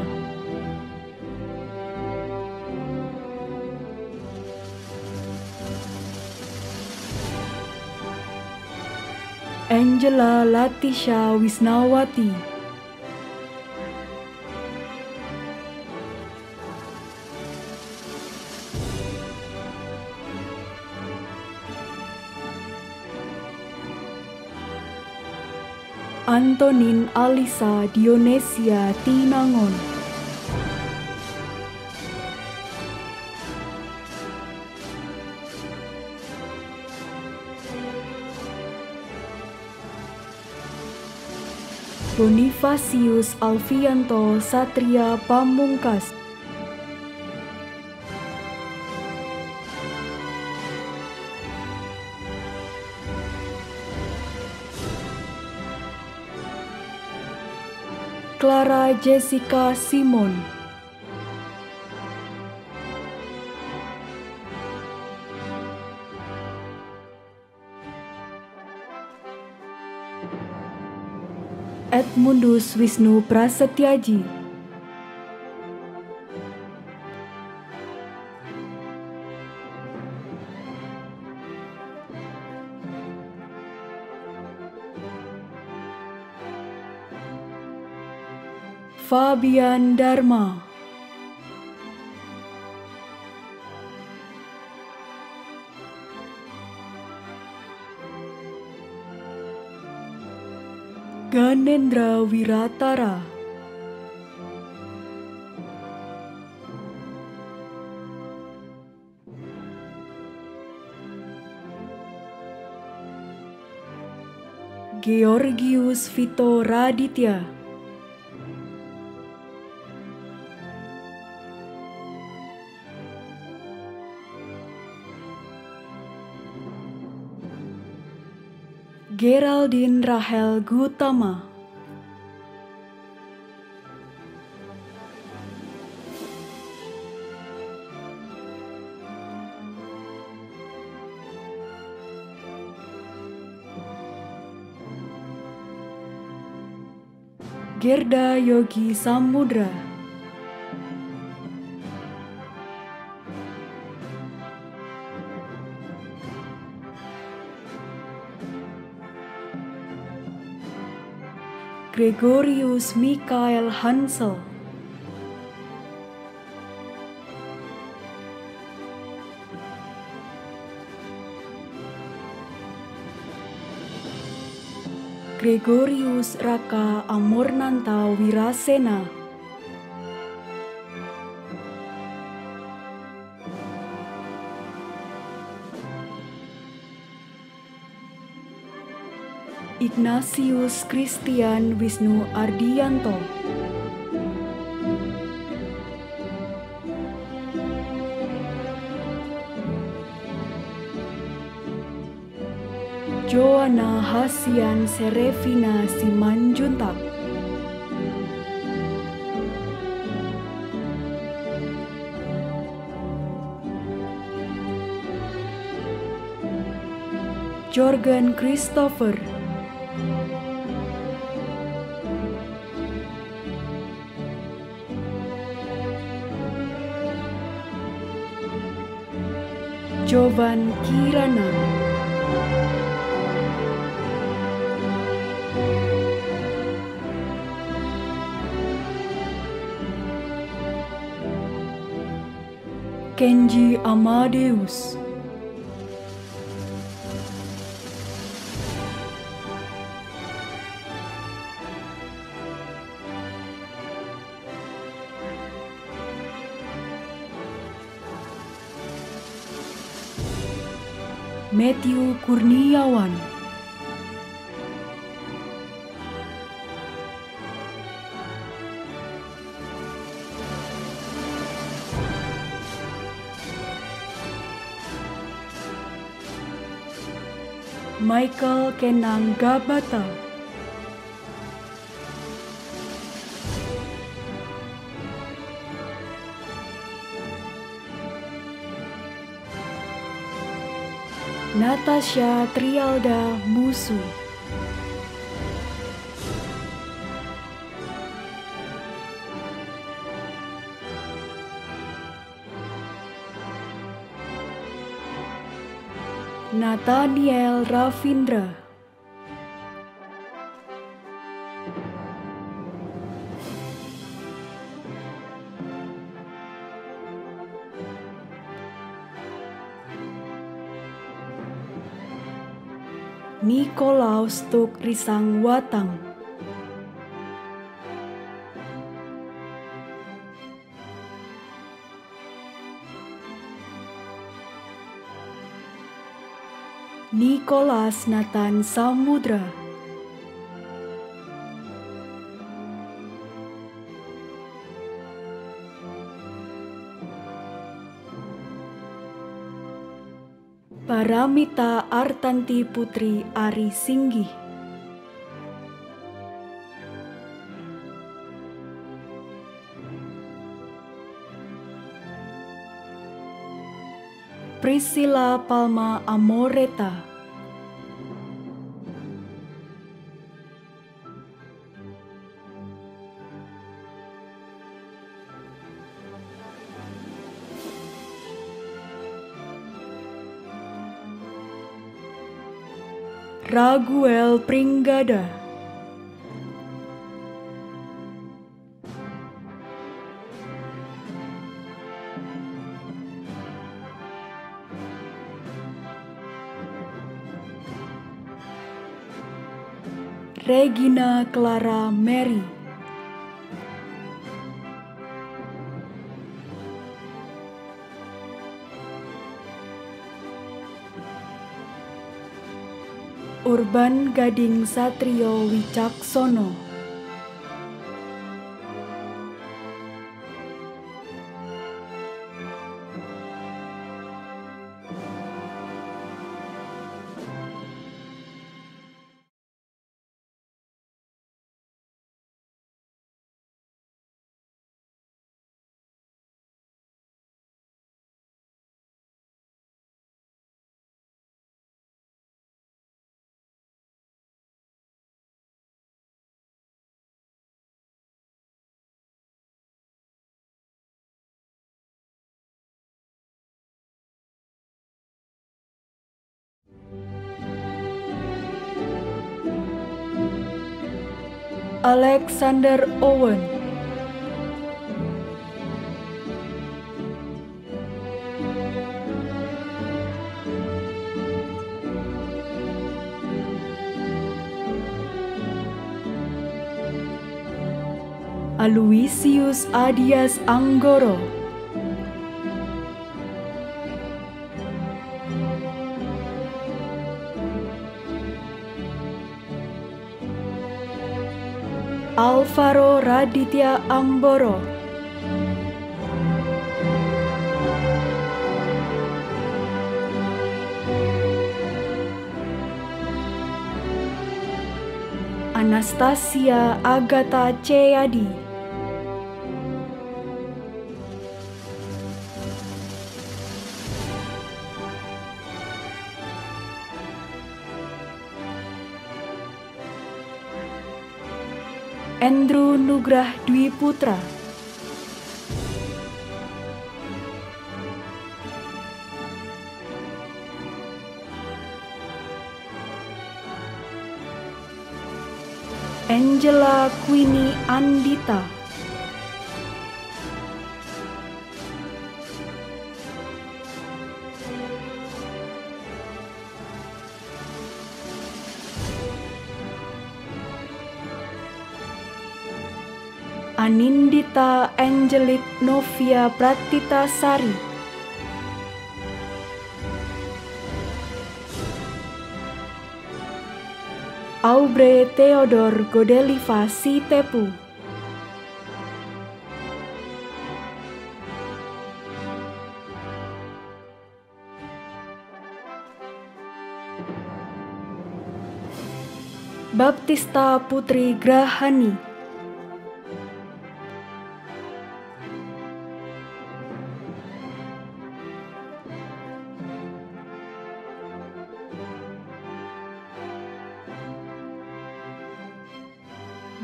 Angela Latisha Wisnawati. Antonin Alisa Dionesia Tinangon. Bonifasius Alfianto Satria Pamungkas Jessica Simon. Edmundus Wisnu Prasetyaji Fabian Dharma. Ganendra Wiratara Georgius Vito Raditya Geraldine Rahel Gutama Gerda Yogi Samudra Gregorius Mikael Hansel. Gregorius Raka Amornanta Wirasena Ignatius Christian Wisnu Ardianto. Joanna Hasian Serefina Simanjuntak. Jorgen Christopher Jovan Kirana. Kenji Amadeus Michael Kenang Gabata. Natasha Trialda Musu Nathaniel Ravindra. Nikolaus Tuk Risang Watang Nicholas Nathan Samudra. Paramita Artanti Putri Ari Singgih. Priscilla Palma Amoreta Raguel Pringgada Regina Clara Mary Urban Gading Satrio Wicaksono Alexander Owen. Aloysius Adias Anggoro Alvaro Raditya Amboro. Anastasia Agatha Ceyadi Andrew Nugrah Dwi Putra. Angela Queenie Andita Angelic Novia Pratita Sari. Aubrey Theodore Godeliva Sitepu. Baptista Putri Grahani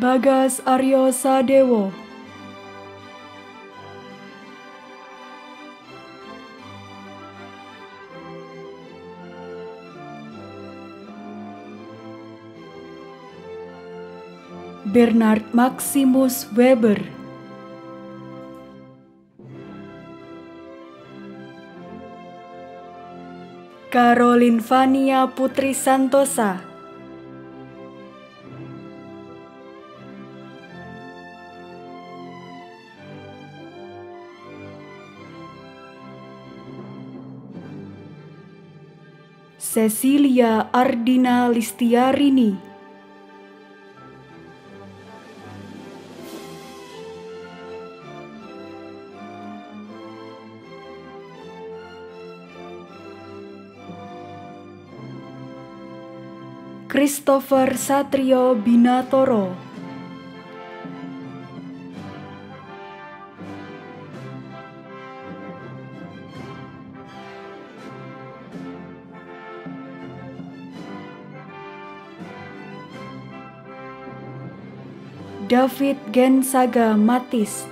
Bagas Aryo Sadewo. Bernard Maximus Weber. Caroline Vania Putri Santosa Cecilia Ardina Listiarini. Christopher Satrio Binatoro David Gensaga Matis.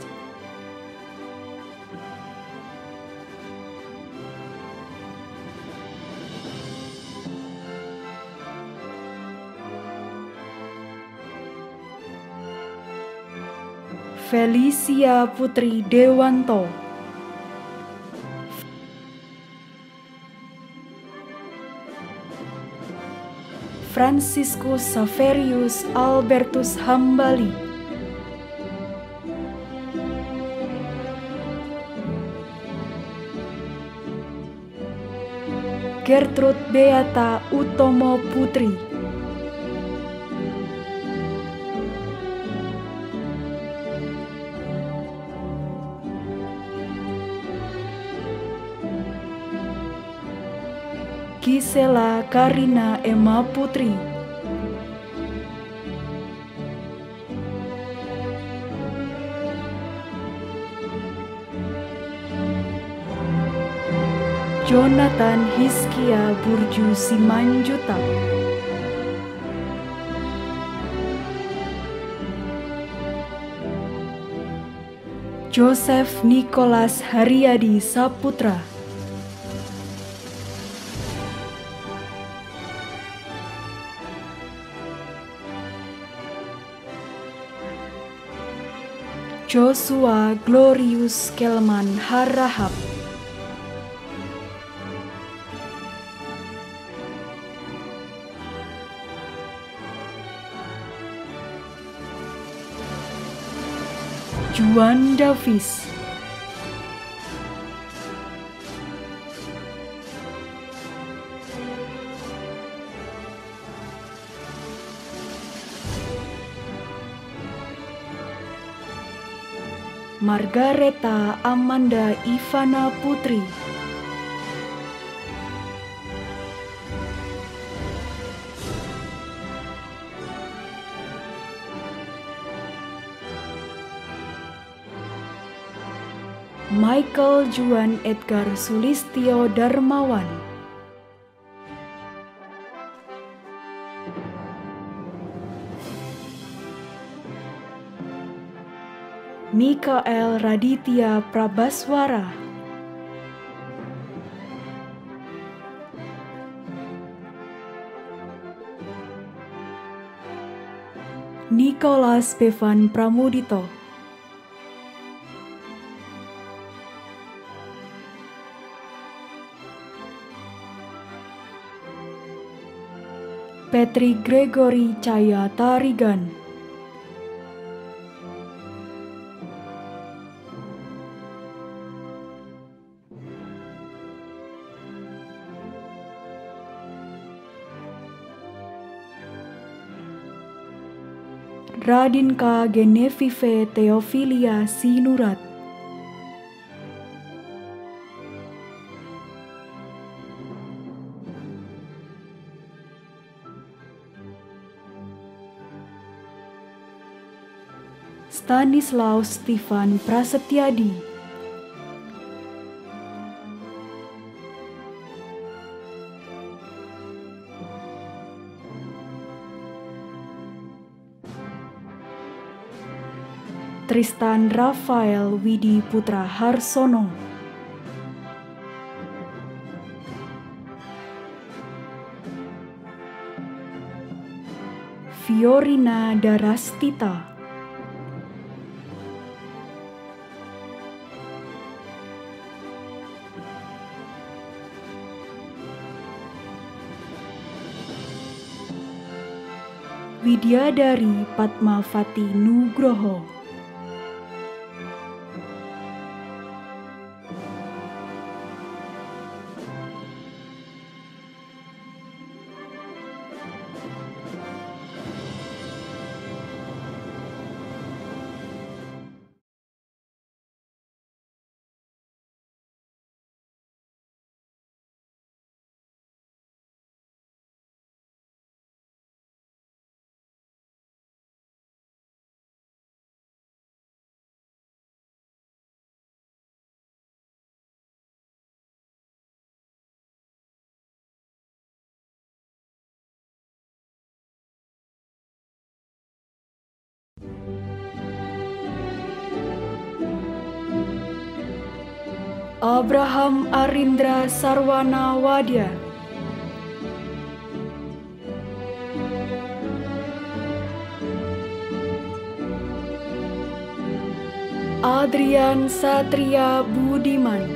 Felicia Putri Dewanto. Franciscus Saverius Albertus Hambali Gertrude Beata Utomo Putri. Gisela Karina Emma Putri Jonathan Hiskia Burju Simanjuta Joseph Nicholas Haryadi Saputra. Joshua Glorius Kelman Harahap Juan Davis. Margareta Amanda Ivana Putri Michael Juan Edgar Sulistio Darmawan. Mikael Raditya Prabaswara Nicholas Bevan Pramudito Patrick Gregory Caya Tarigan Radinka Genevieve Theophilia Sinurat Stanislaus Stefan Prasetyadi. Tristan Rafael Widi Putra Harsono. Fiorina Darastita Widyadari Padmavati Nugroho Abraham Arindra Sarwana Wadya Adrian Satria Budiman.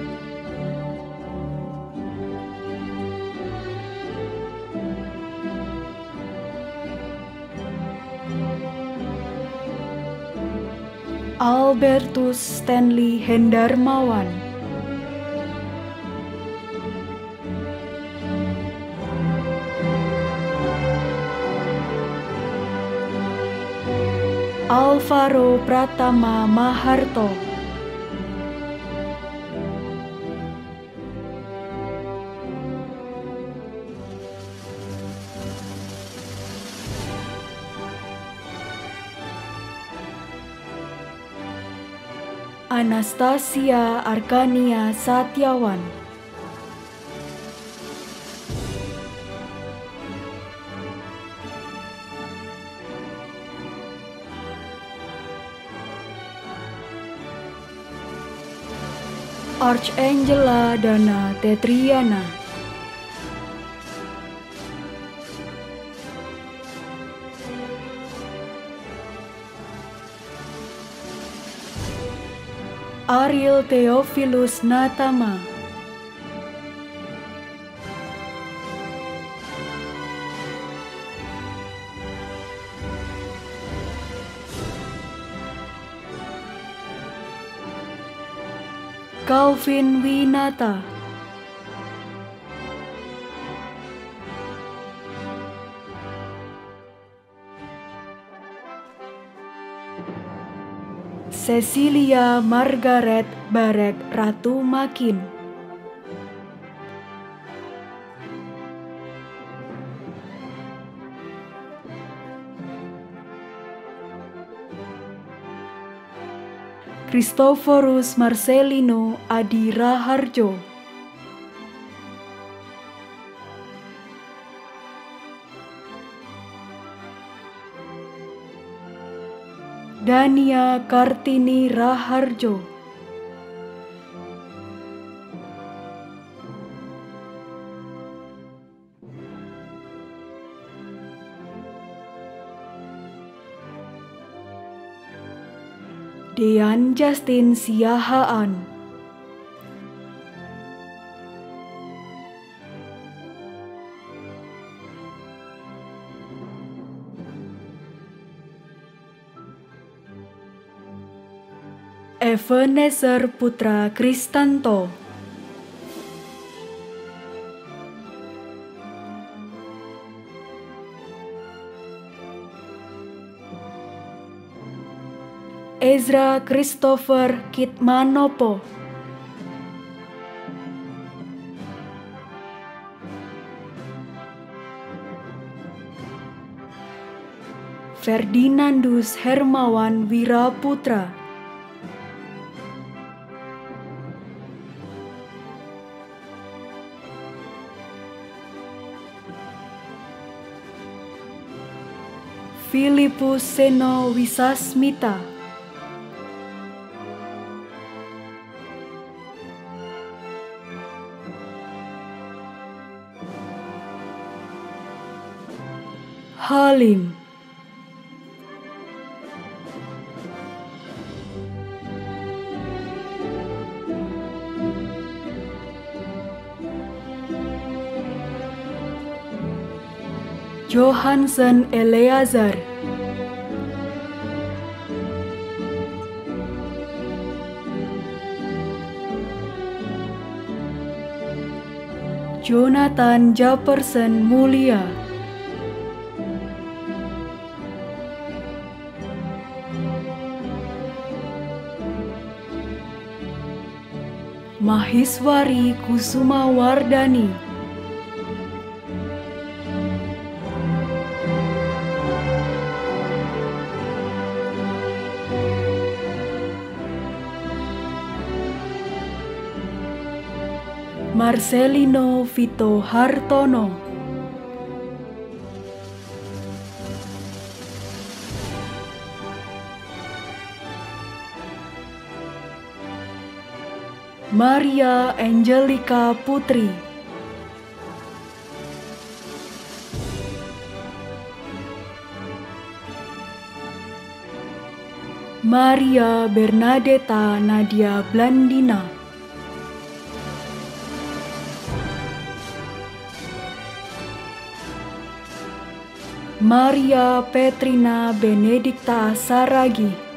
Albertus Stanley Hendarmawan Alvaro Pratama Maharto. Anastasia Arkania Satyawan Archangela Dana Tetriana. Ariel Theophilus Natama Calvin Winata. Cecilia Margaret Barek Ratu Makin Christophorus Marcelino Adi Raharjo Dania Kartini Raharjo Dean Justin Siahaan. Ebenezer Putra Kristanto Ezra Christopher Kitmanopo. Ferdinandus Hermawan Wiraputra. Filipus Seno Wisasmita Halim. Johansen Eleazar. Jonathan Jefferson Mulia Mahiswari Kusuma Wardani Marcelino Vito Hartono Maria Angelica Putri. Maria Bernadetta Nadia Blandina. Maria Petrina Benedikta Saragi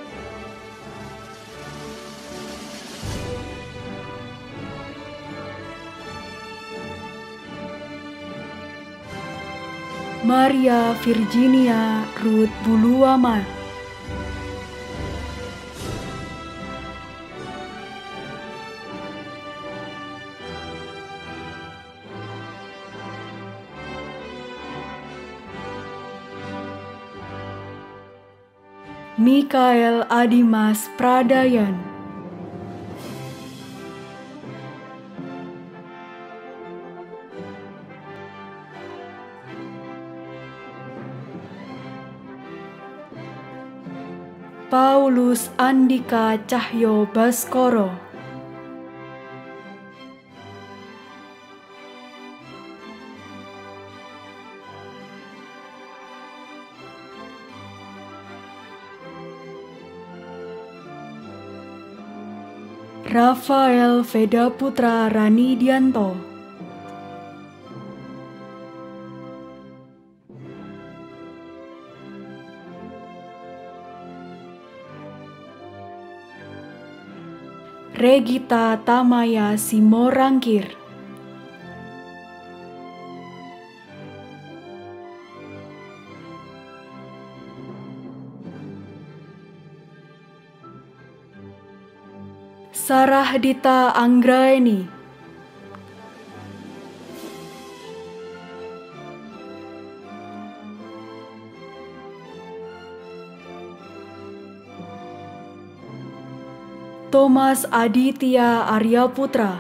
Maria Virginia Ruth Buluama. Mikael Adimas Pradayan Andika Cahyo Baskoro. Rafael Veda Putra Rani Dianto Regita Tamaya Simorangkir. Sarah Dita Anggraeni Thomas Aditya Arya Putra.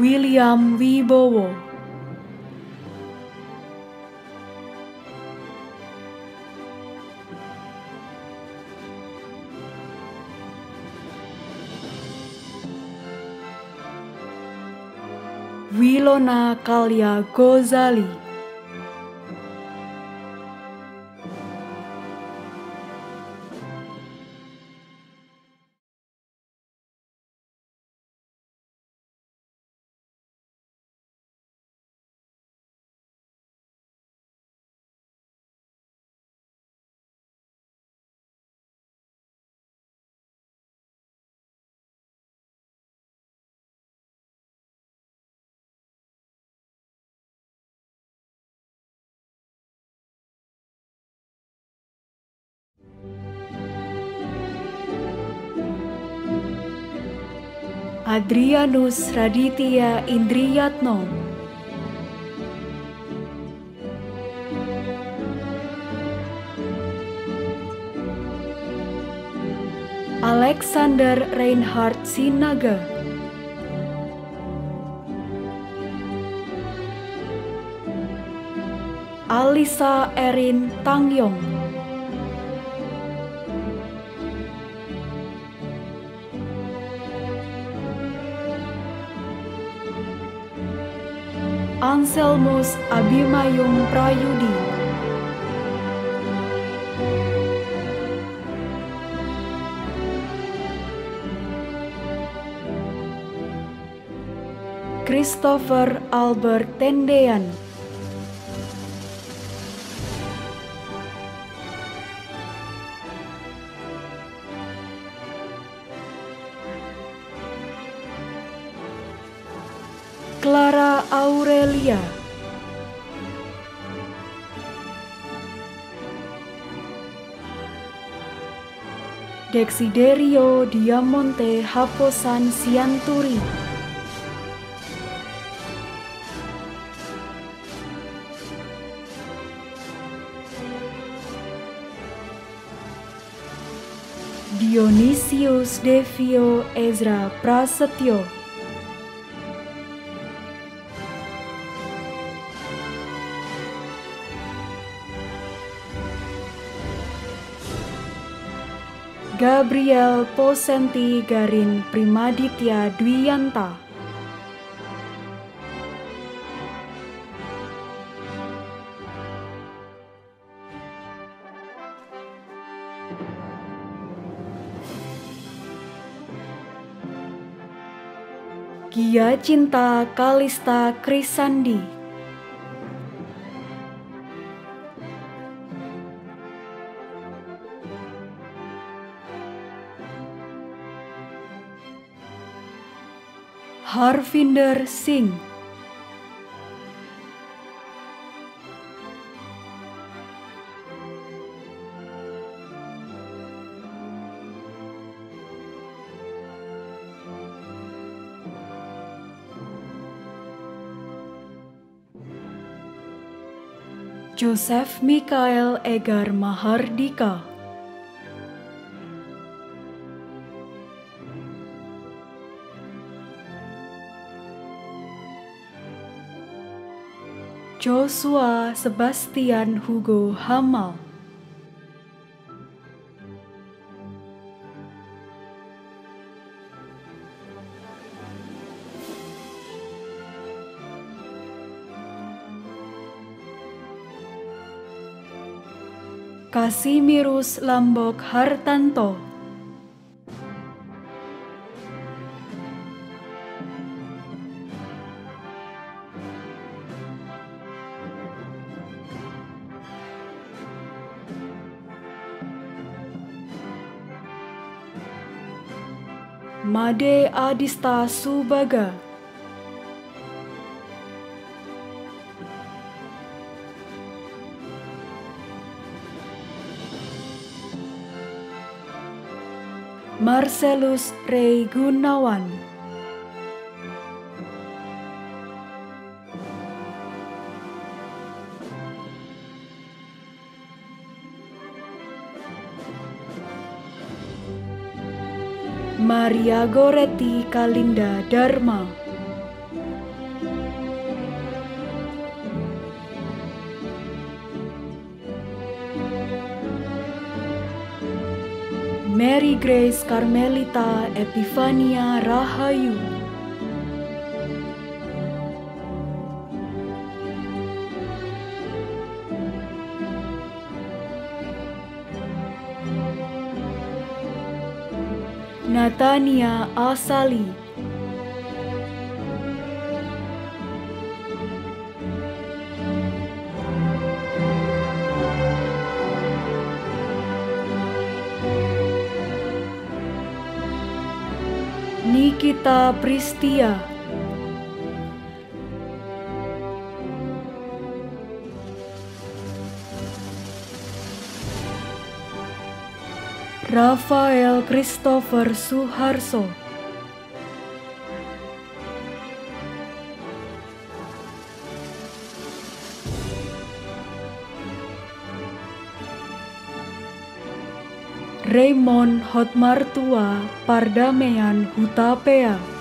William Wibowo Kalya Gozali Adrianus Raditya Indriyatno. Alexander Reinhard Sinaga Alisa Erin Tangyong Anselmus Abimayung Prayudi. Christopher Albert Tendean Desiderio Diamonte Haposan Sianturi. Dionysius Devio Ezra Prasetyo Gabriel Posenti Garin Primaditya Dwiyanta. Gia Cinta Kalista Krisandi Harvinder Singh. Joseph Mikael Egar Mahardika Joshua Sebastian Hugo Hamal. Kasimirus Lambok Hartanto Adista Subaga Marcelus Ray Gunawan Maria Goretti Kalinda Dharma. Mary Grace Carmelita Epifania Rahayu Natania Asali Nikita Pristia Rafael Christopher Suharso. Raymond Hotmartua Pardamaian Hutapea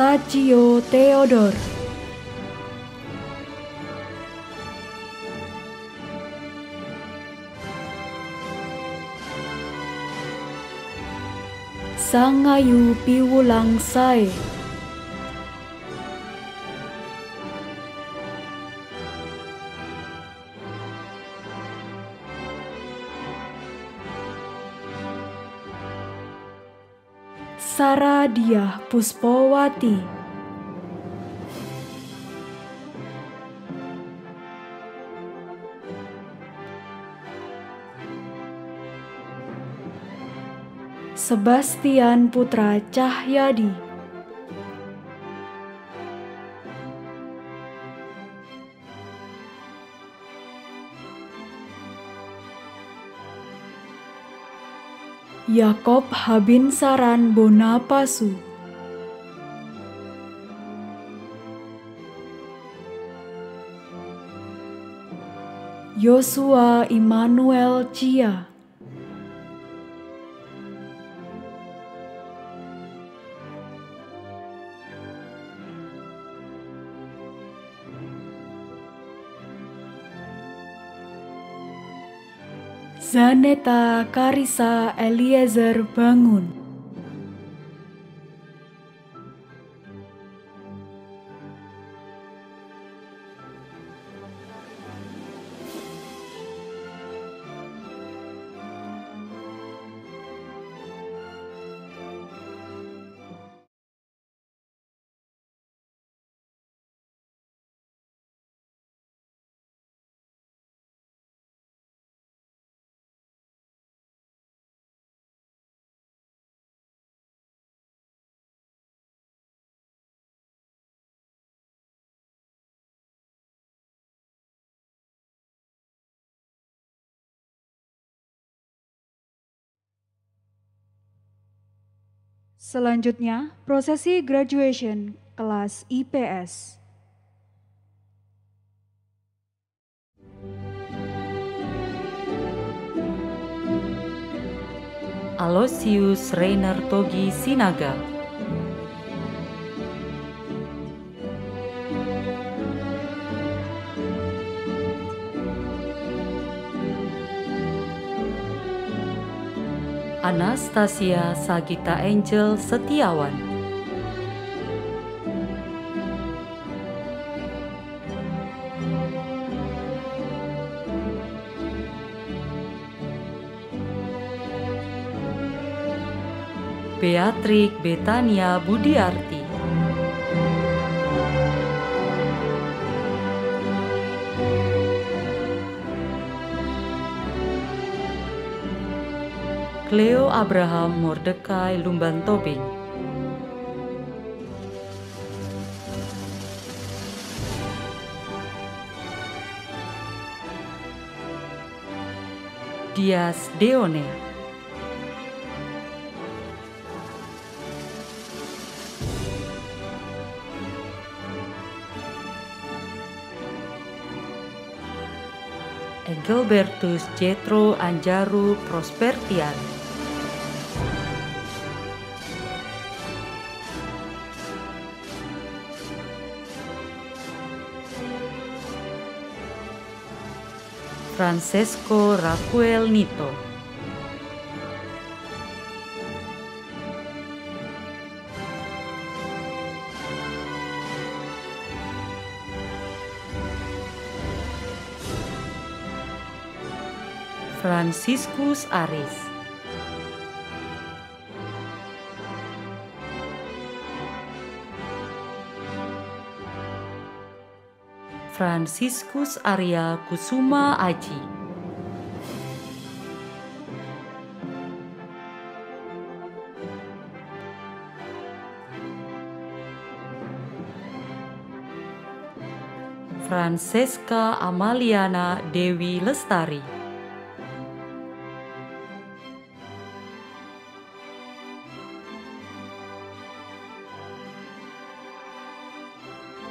Sachio Theodor. Sangayu Piwulang Sae Saradiah Puspowati Sebastian Putra Cahyadi Yakob Habinsaran Bonapasu. Yosua Immanuel Chia Zaneta Karisa Eliezer Bangun Selanjutnya, prosesi graduation kelas IPS. Aloysius Reiner Togi Sinaga. Anastasia Sagita Angel Setiawan. Beatrix Betania Budiarti. Cleo Abraham Mordecai Lumban Tobing. Dias Deone. Engelbertus Jetro Anjaru Prospertian. Francesco Rafael Nito. Franciscus Aris. Franciscus Arya Kusuma Aji. Francesca Amaliana Dewi Lestari.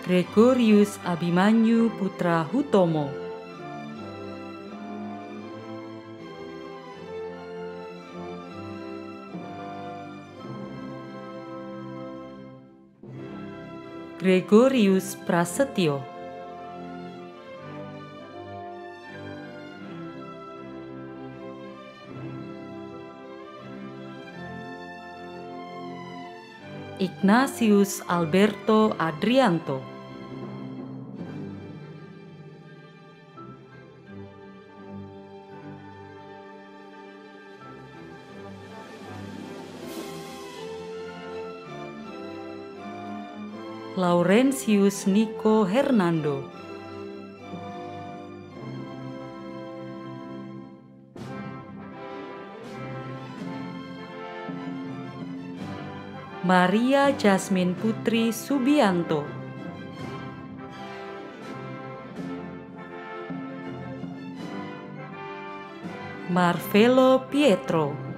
Gregorius Abimanyu Putra Hutomo. Gregorius Prasetyo. Ignatius Alberto Adrianto. Laurentius Nico Hernando. Maria Jasmine Putri Subianto. Marvelo Pietro.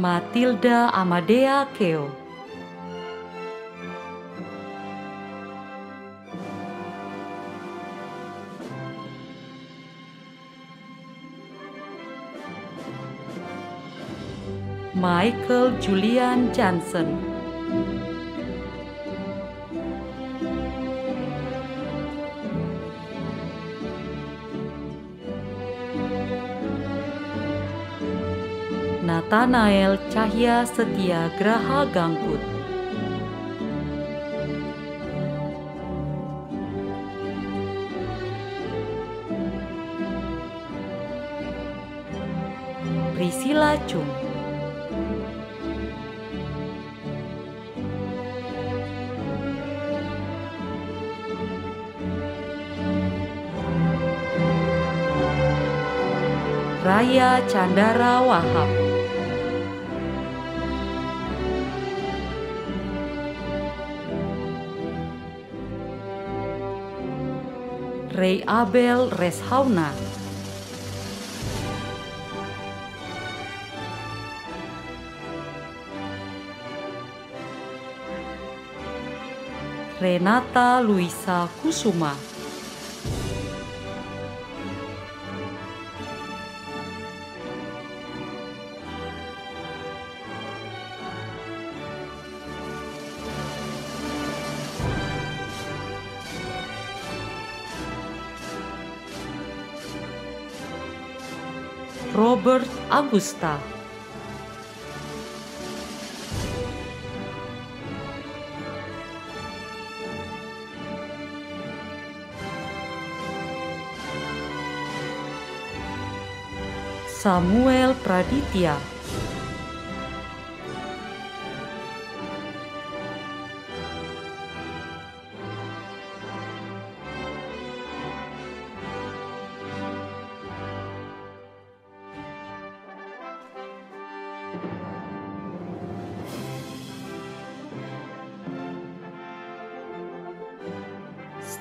Matilda Amadea Keo. Michael Julian Johnson. Nathanael Cahya Setia Graha Gangkut. Priscilla Chung. Raya Candara Wahab. Ray Abel Reshauna. Renata Luisa Kusuma. Agusta. Samuel Praditya.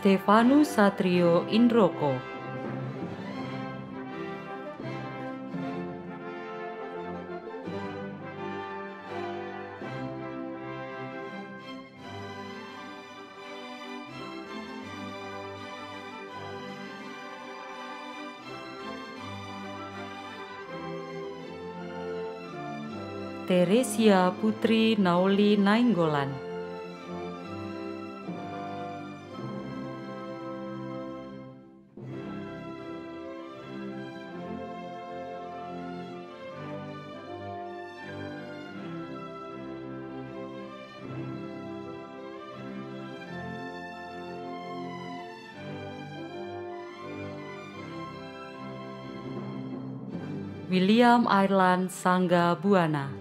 Stefanus Satrio Indroko. Teresia Putri Nauli Nainggolan. William Ireland Sangga Buana.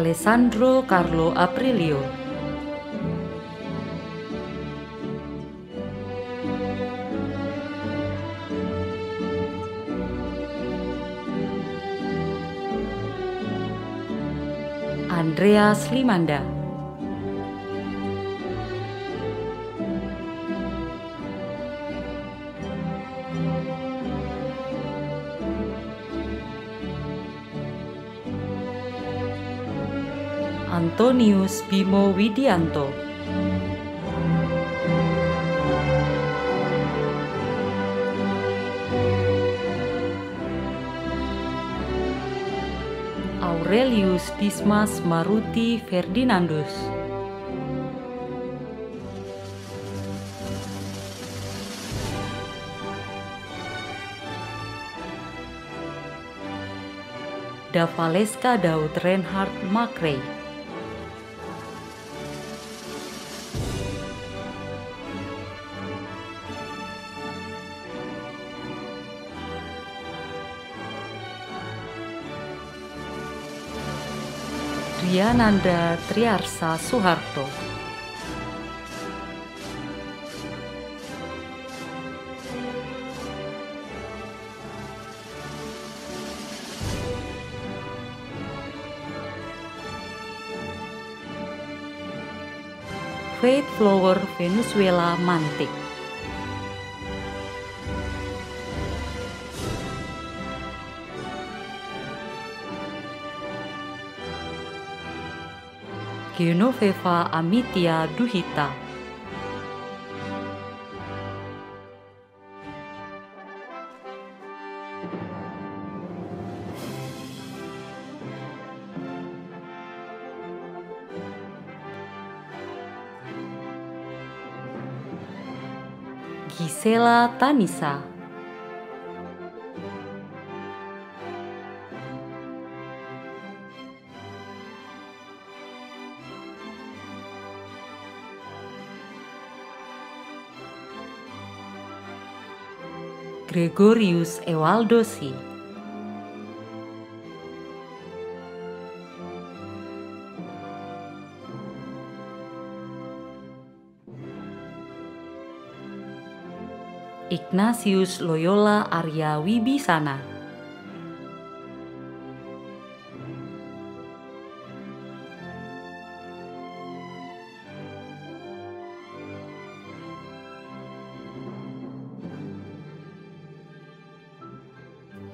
Alessandro Carlo Aprilio. Andreas Limanda. Antonius Bimo Widianto. Aurelius Dismas Maruti Ferdinandus. Davaleska Daud Reinhard Makrey. Triananda Triarsa Soeharto. Faith Flower Venezuela Mantik. Genoveva Amitia Duhita. Gisela Tanisa. Gregorius Ewaldosi. Ignatius Loyola Arya Wibisana.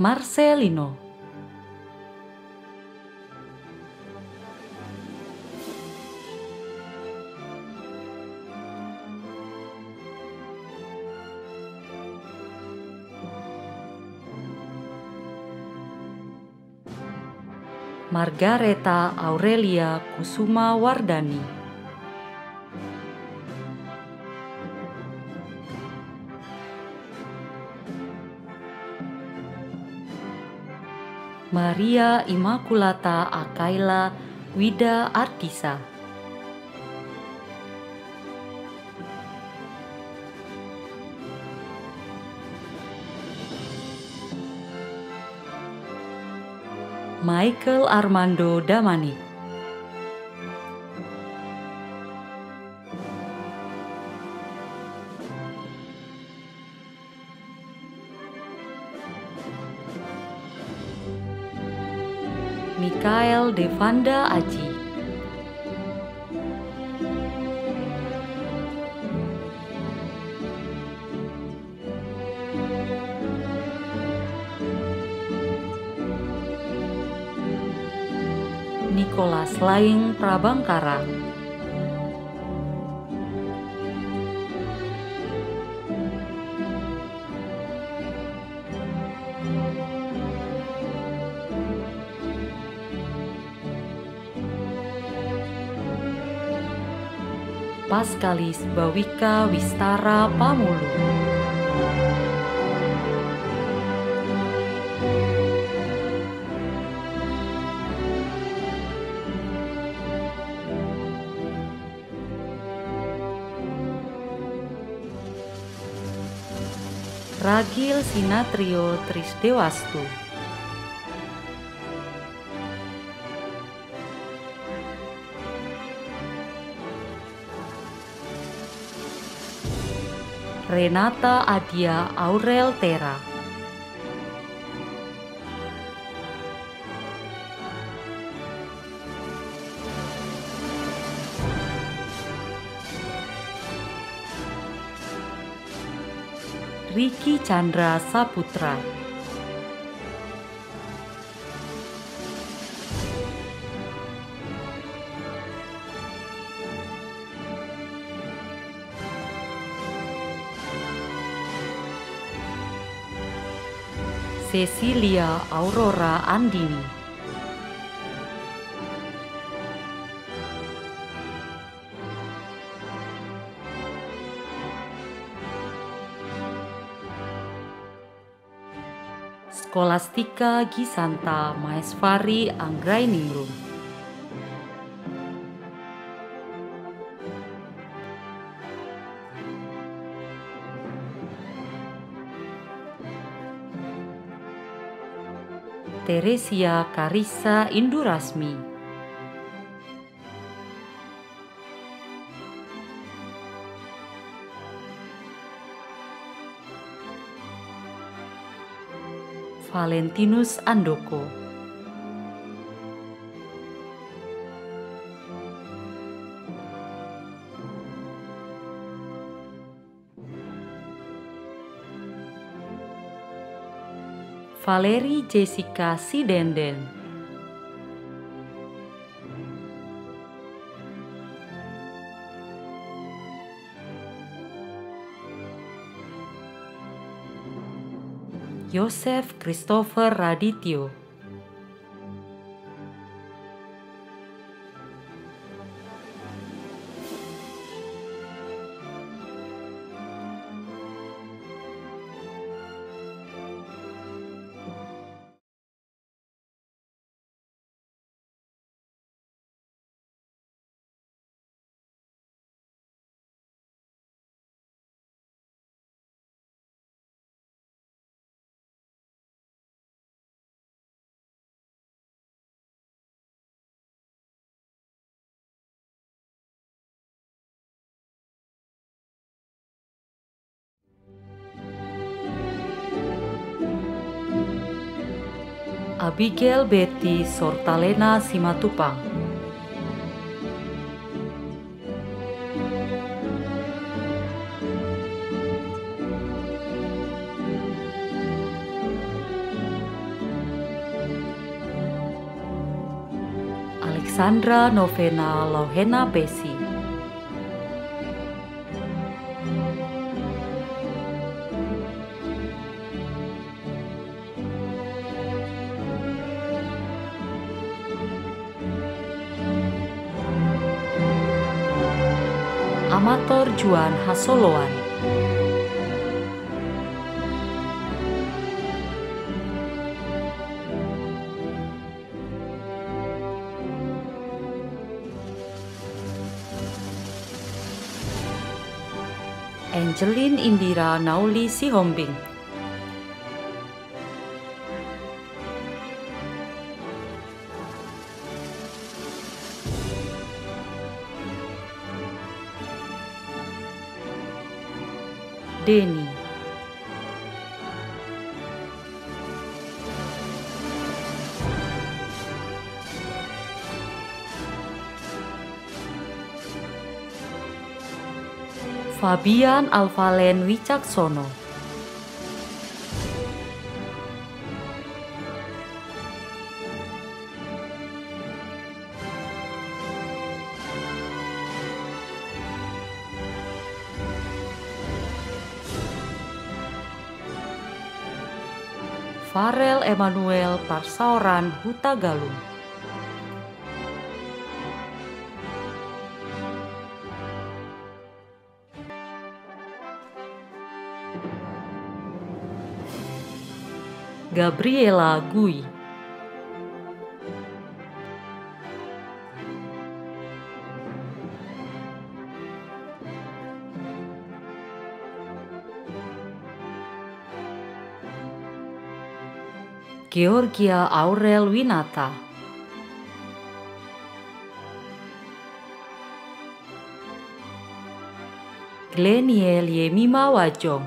Marcelino. Margareta Aurelia Kusuma Wardani. Maria Immaculata Akaila Wida Artisa. Michael Armando Damani. Devanda Aji. Nicholas Laing Prabangkara. Paskalis Bawika Wistara Pamulu. Ragil Sinatrio Trisdewastu. Renata Adia Aurel Tera. Riki Chandra Saputra. Cecilia Aurora Andini. Skolastika Gisanta Maesvari Anggrainingrum. Teresia Karissa Indurasmi. Valentinus Andoko Valeri Jessica Sidenden. Yosef Christopher Radityo. Abigail Betty Sortalena Simatupang. Alexandra Novena Lohena Besi. Amator Juan Hasoloan. Angelin Indira Nauli Sihombing. Denny. Fabian Alvalen Wicaksono. Farel Emmanuel Parsaoran Hutagalung. Gabriela Gui. Georgia Aurel Winata. Gleniel Yemima Wajong.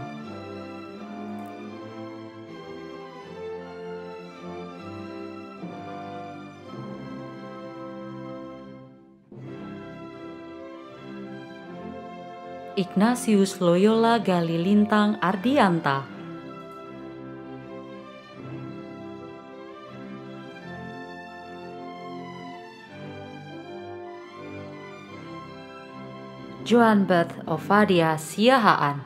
Ignatius Loyola Galilintang Ardianta. Joan Beth Ovadia Siahaan.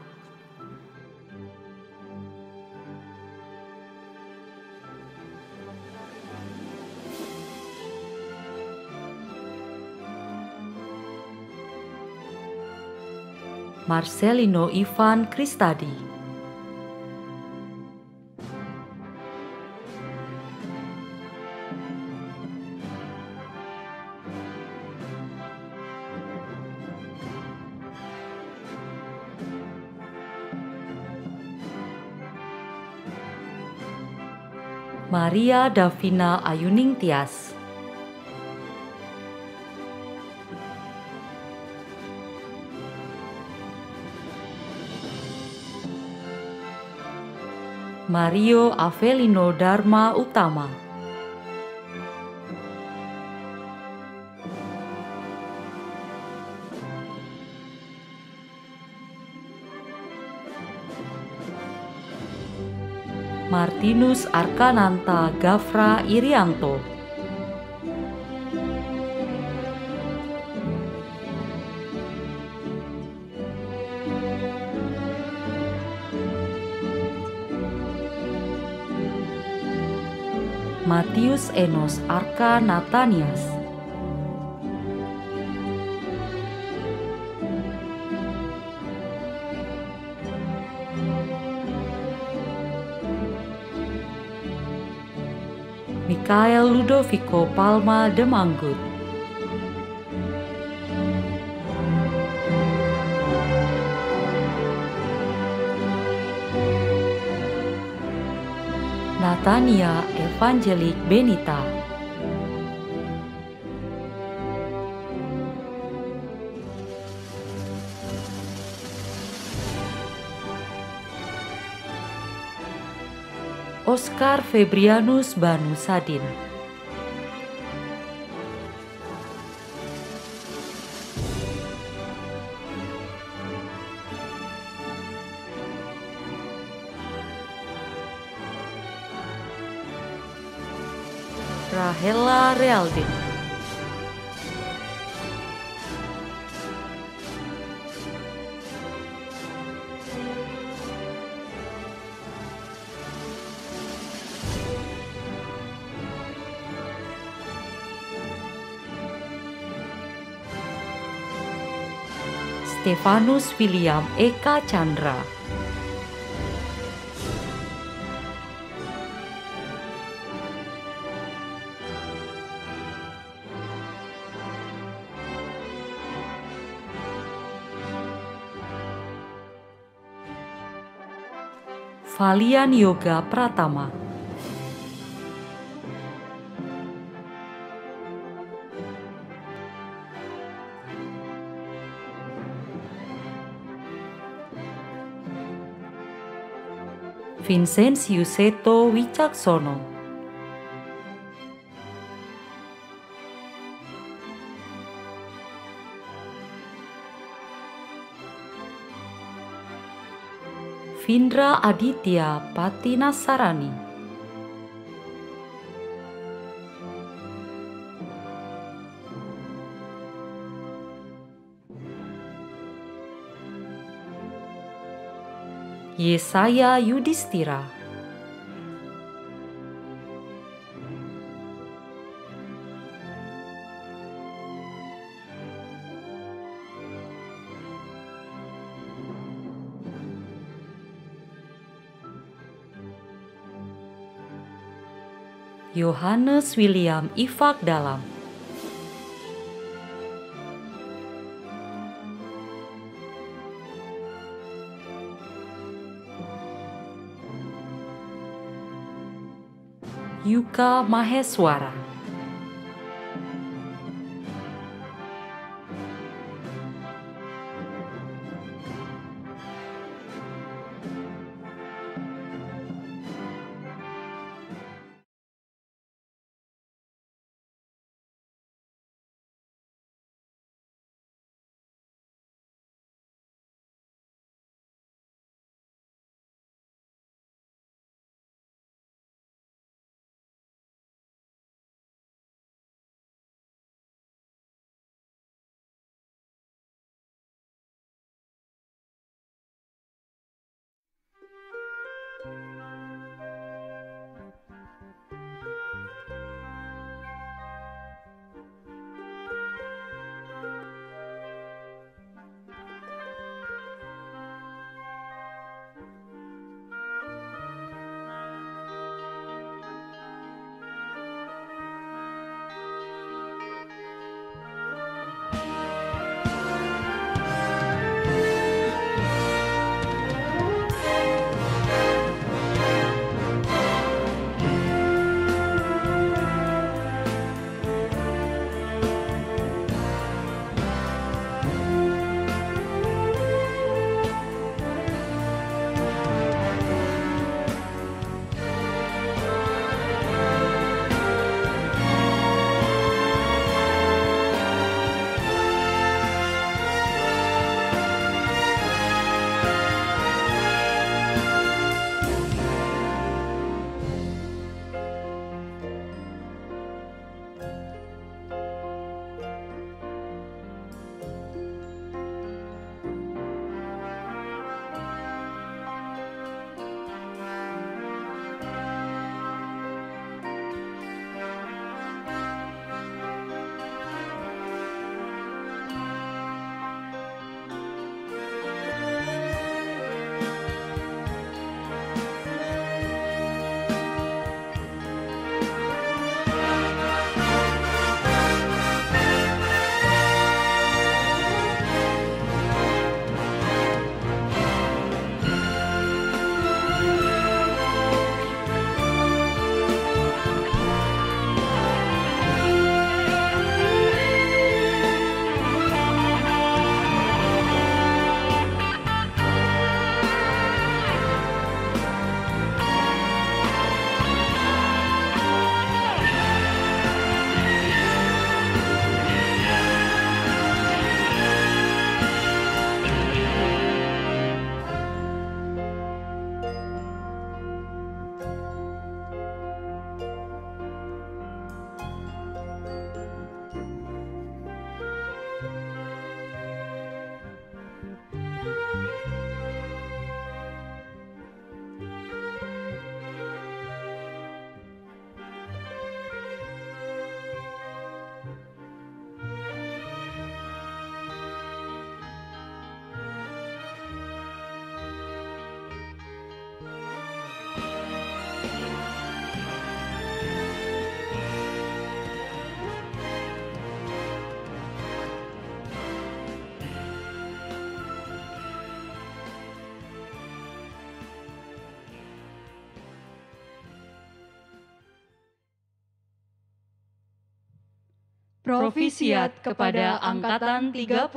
Marcelino Ivan Kristadi. Maria Davina Ayuning Tias. Mario Avelino Dharma Utama Martinus Arkananta Gafra Irianto. Matius Enos Arka Natanias Mikael Ludovico Palma de Manggut. Natania Evangelik Benita Oscar Febrianus Banu Sadin. Rahela Realdin Stefanus William Eka Chandra. Valian Yoga Pratama Vincentius Seto Wicaksono Vindra Aditya Patinasarani Yesaya Yudhistira. Yohanes William Ifak Dalam Yuka Maheswara Provisiat kepada Angkatan 32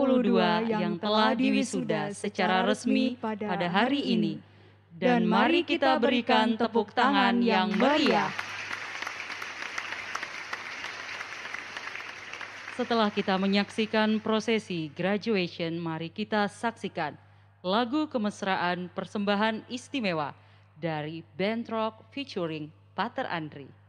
yang telah diwisuda secara resmi pada hari ini. Dan mari kita berikan tepuk tangan yang meriah. Setelah kita menyaksikan prosesi graduation, mari kita saksikan lagu kemesraan persembahan istimewa dari Bentrok featuring Pater Andri.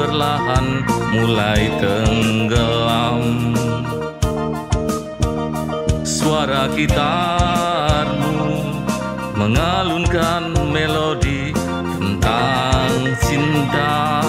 perlahan mulai tenggelam. Suara gitarmu mengalunkan melodi tentang cinta.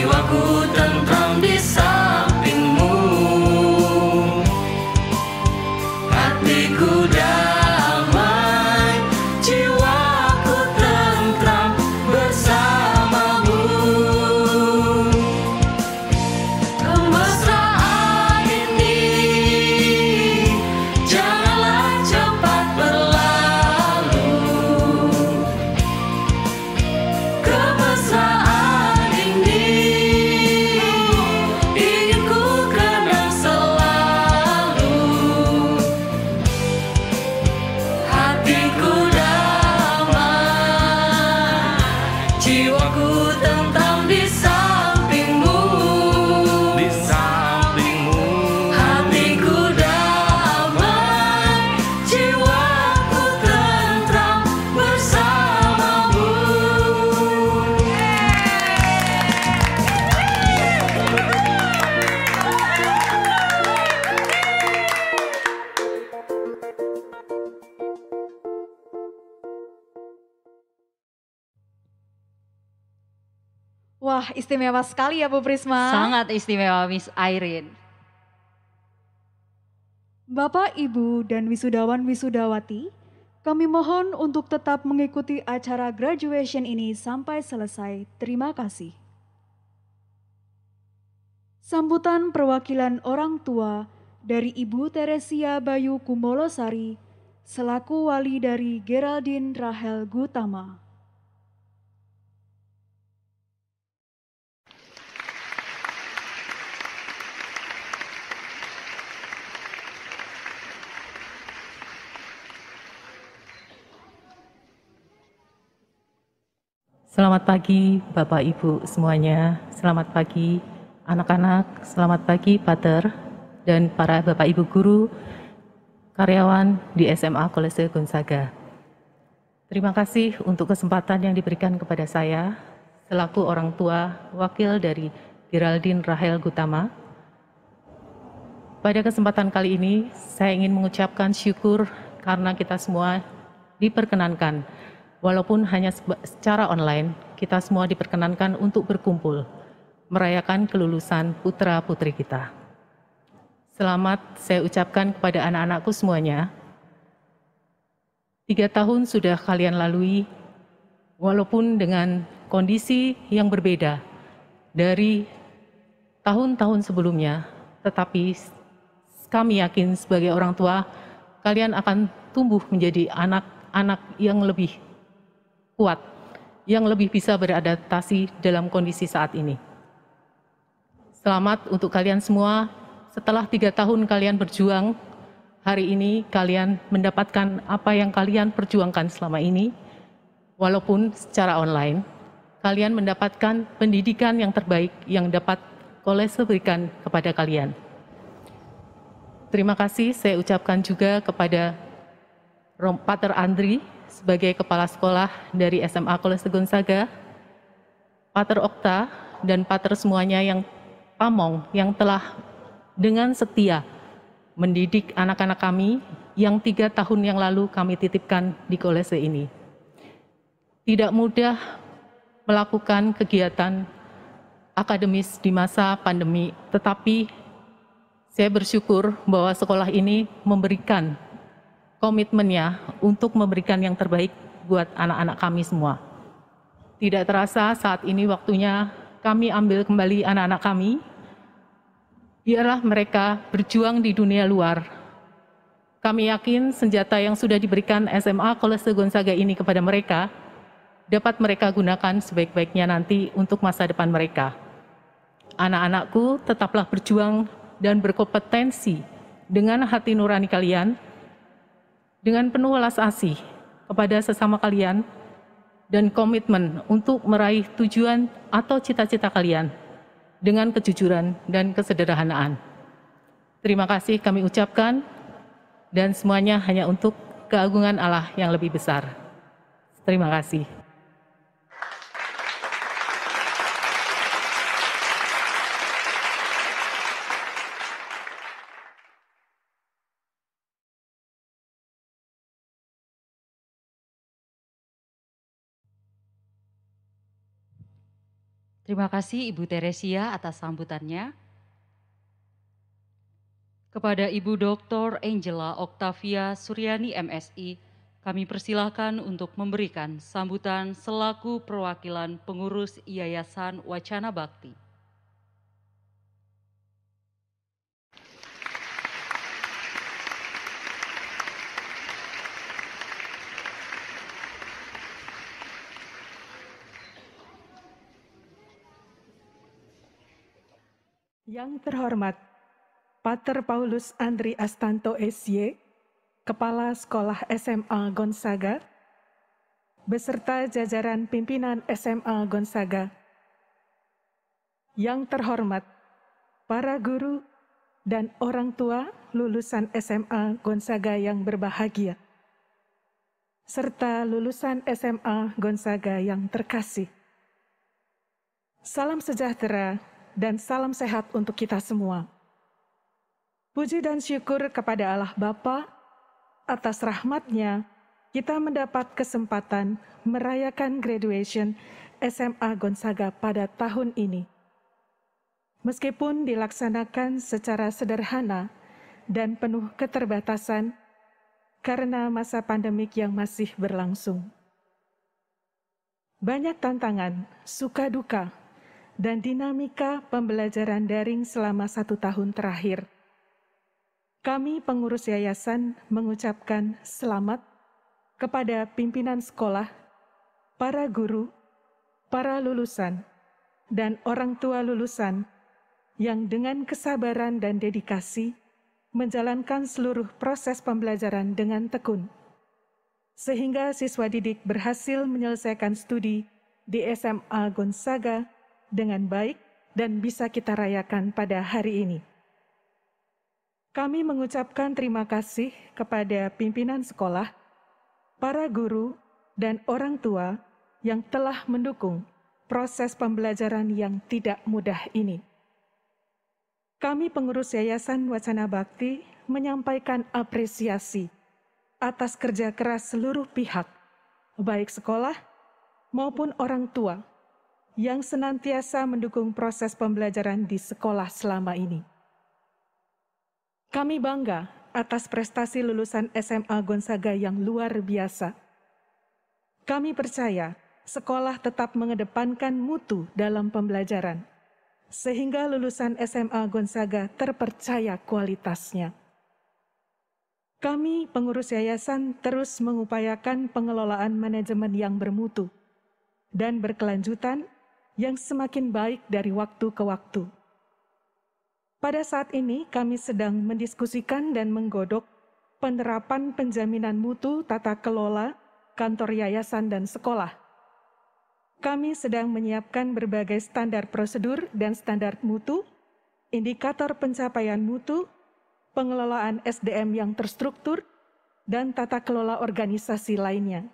jiwaku tentram di sampingmu. Istimewa sekali ya Bu Prisma. Sangat istimewa Miss Irene. Bapak, Ibu, dan wisudawan wisudawati, kami mohon untuk tetap mengikuti acara graduation ini sampai selesai. Terima kasih. Sambutan perwakilan orang tua dari Ibu Teresia Bayu Kumolosari selaku wali dari Geraldine Rahel Gutama. Selamat pagi Bapak Ibu semuanya, selamat pagi anak-anak, selamat pagi Pater dan para Bapak Ibu guru, karyawan di SMA Kolese Gonzaga. Terima kasih untuk kesempatan yang diberikan kepada saya selaku orang tua wakil dari Geraldine Rahel Gutama. Pada kesempatan kali ini, saya ingin mengucapkan syukur karena kita semua diperkenankan walaupun hanya secara online, kita semua diperkenankan untuk berkumpul, merayakan kelulusan putra-putri kita. Selamat saya ucapkan kepada anak-anakku semuanya. Tiga tahun sudah kalian lalui, walaupun dengan kondisi yang berbeda dari tahun-tahun sebelumnya, tetapi kami yakin sebagai orang tua, kalian akan tumbuh menjadi anak-anak yang lebih kuat, yang lebih bisa beradaptasi dalam kondisi saat ini. Selamat untuk kalian semua. Setelah tiga tahun kalian berjuang, hari ini kalian mendapatkan apa yang kalian perjuangkan selama ini, walaupun secara online. Kalian mendapatkan pendidikan yang terbaik yang dapat kolese berikan kepada kalian. Terima kasih saya ucapkan juga kepada Pater Andri sebagai Kepala Sekolah dari SMA Kolese Gonzaga, Pater Okta, dan Pater semuanya yang pamong yang telah dengan setia mendidik anak-anak kami yang tiga tahun yang lalu kami titipkan di kolese ini. Tidak mudah melakukan kegiatan akademis di masa pandemi, tetapi saya bersyukur bahwa sekolah ini memberikan komitmennya untuk memberikan yang terbaik buat anak-anak kami semua. Tidak terasa saat ini waktunya kami ambil kembali anak-anak kami. Biarlah mereka berjuang di dunia luar. Kami yakin senjata yang sudah diberikan SMA Kolese Gonzaga ini kepada mereka dapat mereka gunakan sebaik-baiknya nanti untuk masa depan mereka. Anak-anakku tetaplah berjuang dan berkompetensi dengan hati nurani kalian, dengan penuh welas asih kepada sesama kalian, dan komitmen untuk meraih tujuan atau cita-cita kalian dengan kejujuran dan kesederhanaan. Terima kasih kami ucapkan, dan semuanya hanya untuk keagungan Allah yang lebih besar. Terima kasih. Terima kasih Ibu Teresia atas sambutannya. Kepada Ibu Dr. Angela Octavia Suryani MSI, kami persilahkan untuk memberikan sambutan selaku perwakilan pengurus Yayasan Wacana Bakti. Yang terhormat Pater Paulus Andri Astanto SY, Kepala Sekolah SMA Gonzaga, beserta jajaran pimpinan SMA Gonzaga. Yang terhormat para guru dan orang tua lulusan SMA Gonzaga yang berbahagia, serta lulusan SMA Gonzaga yang terkasih. Salam sejahtera dan salam sehat untuk kita semua. Puji dan syukur kepada Allah Bapa atas rahmatnya kita mendapat kesempatan merayakan graduation SMA Gonzaga pada tahun ini. Meskipun dilaksanakan secara sederhana dan penuh keterbatasan karena masa pandemik yang masih berlangsung. Banyak tantangan, suka duka, dan dinamika pembelajaran daring selama satu tahun terakhir. Kami pengurus yayasan mengucapkan selamat kepada pimpinan sekolah, para guru, para lulusan, dan orang tua lulusan yang dengan kesabaran dan dedikasi menjalankan seluruh proses pembelajaran dengan tekun. Sehingga siswa didik berhasil menyelesaikan studi di SMA Gonzaga dengan baik dan bisa kita rayakan pada hari ini. Kami mengucapkan terima kasih kepada pimpinan sekolah, para guru, dan orang tua yang telah mendukung proses pembelajaran yang tidak mudah ini. Kami pengurus Yayasan Wacana Bakti menyampaikan apresiasi atas kerja keras seluruh pihak, baik sekolah maupun orang tua, yang senantiasa mendukung proses pembelajaran di sekolah selama ini. Kami bangga atas prestasi lulusan SMA Gonzaga yang luar biasa. Kami percaya sekolah tetap mengedepankan mutu dalam pembelajaran, sehingga lulusan SMA Gonzaga terpercaya kualitasnya. Kami, pengurus yayasan, terus mengupayakan pengelolaan manajemen yang bermutu dan berkelanjutan yang semakin baik dari waktu ke waktu. Pada saat ini, kami sedang mendiskusikan dan menggodok penerapan penjaminan mutu tata kelola kantor yayasan dan sekolah. Kami sedang menyiapkan berbagai standar prosedur dan standar mutu, indikator pencapaian mutu, pengelolaan SDM yang terstruktur, dan tata kelola organisasi lainnya.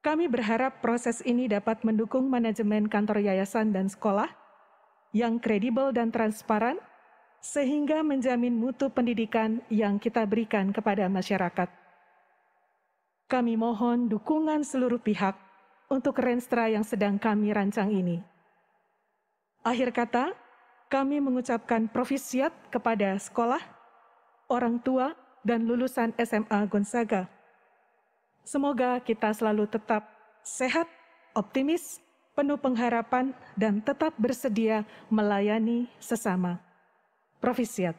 Kami berharap proses ini dapat mendukung manajemen kantor yayasan dan sekolah yang kredibel dan transparan, sehingga menjamin mutu pendidikan yang kita berikan kepada masyarakat. Kami mohon dukungan seluruh pihak untuk Renstra yang sedang kami rancang ini. Akhir kata, kami mengucapkan profisiat kepada sekolah, orang tua, dan lulusan SMA Gonzaga. Semoga kita selalu tetap sehat, optimis, penuh pengharapan, dan tetap bersedia melayani sesama. Profisiat.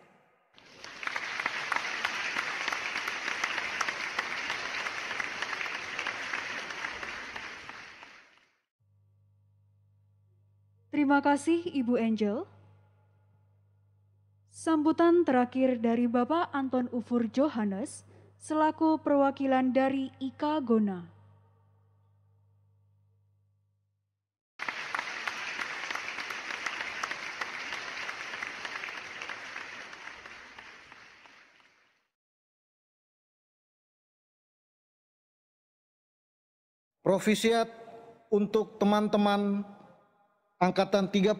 Terima kasih Ibu Angel. Sambutan terakhir dari Bapak Anton Ufur Johannes selaku perwakilan dari Ika Gona. Profisiat untuk teman-teman Angkatan 32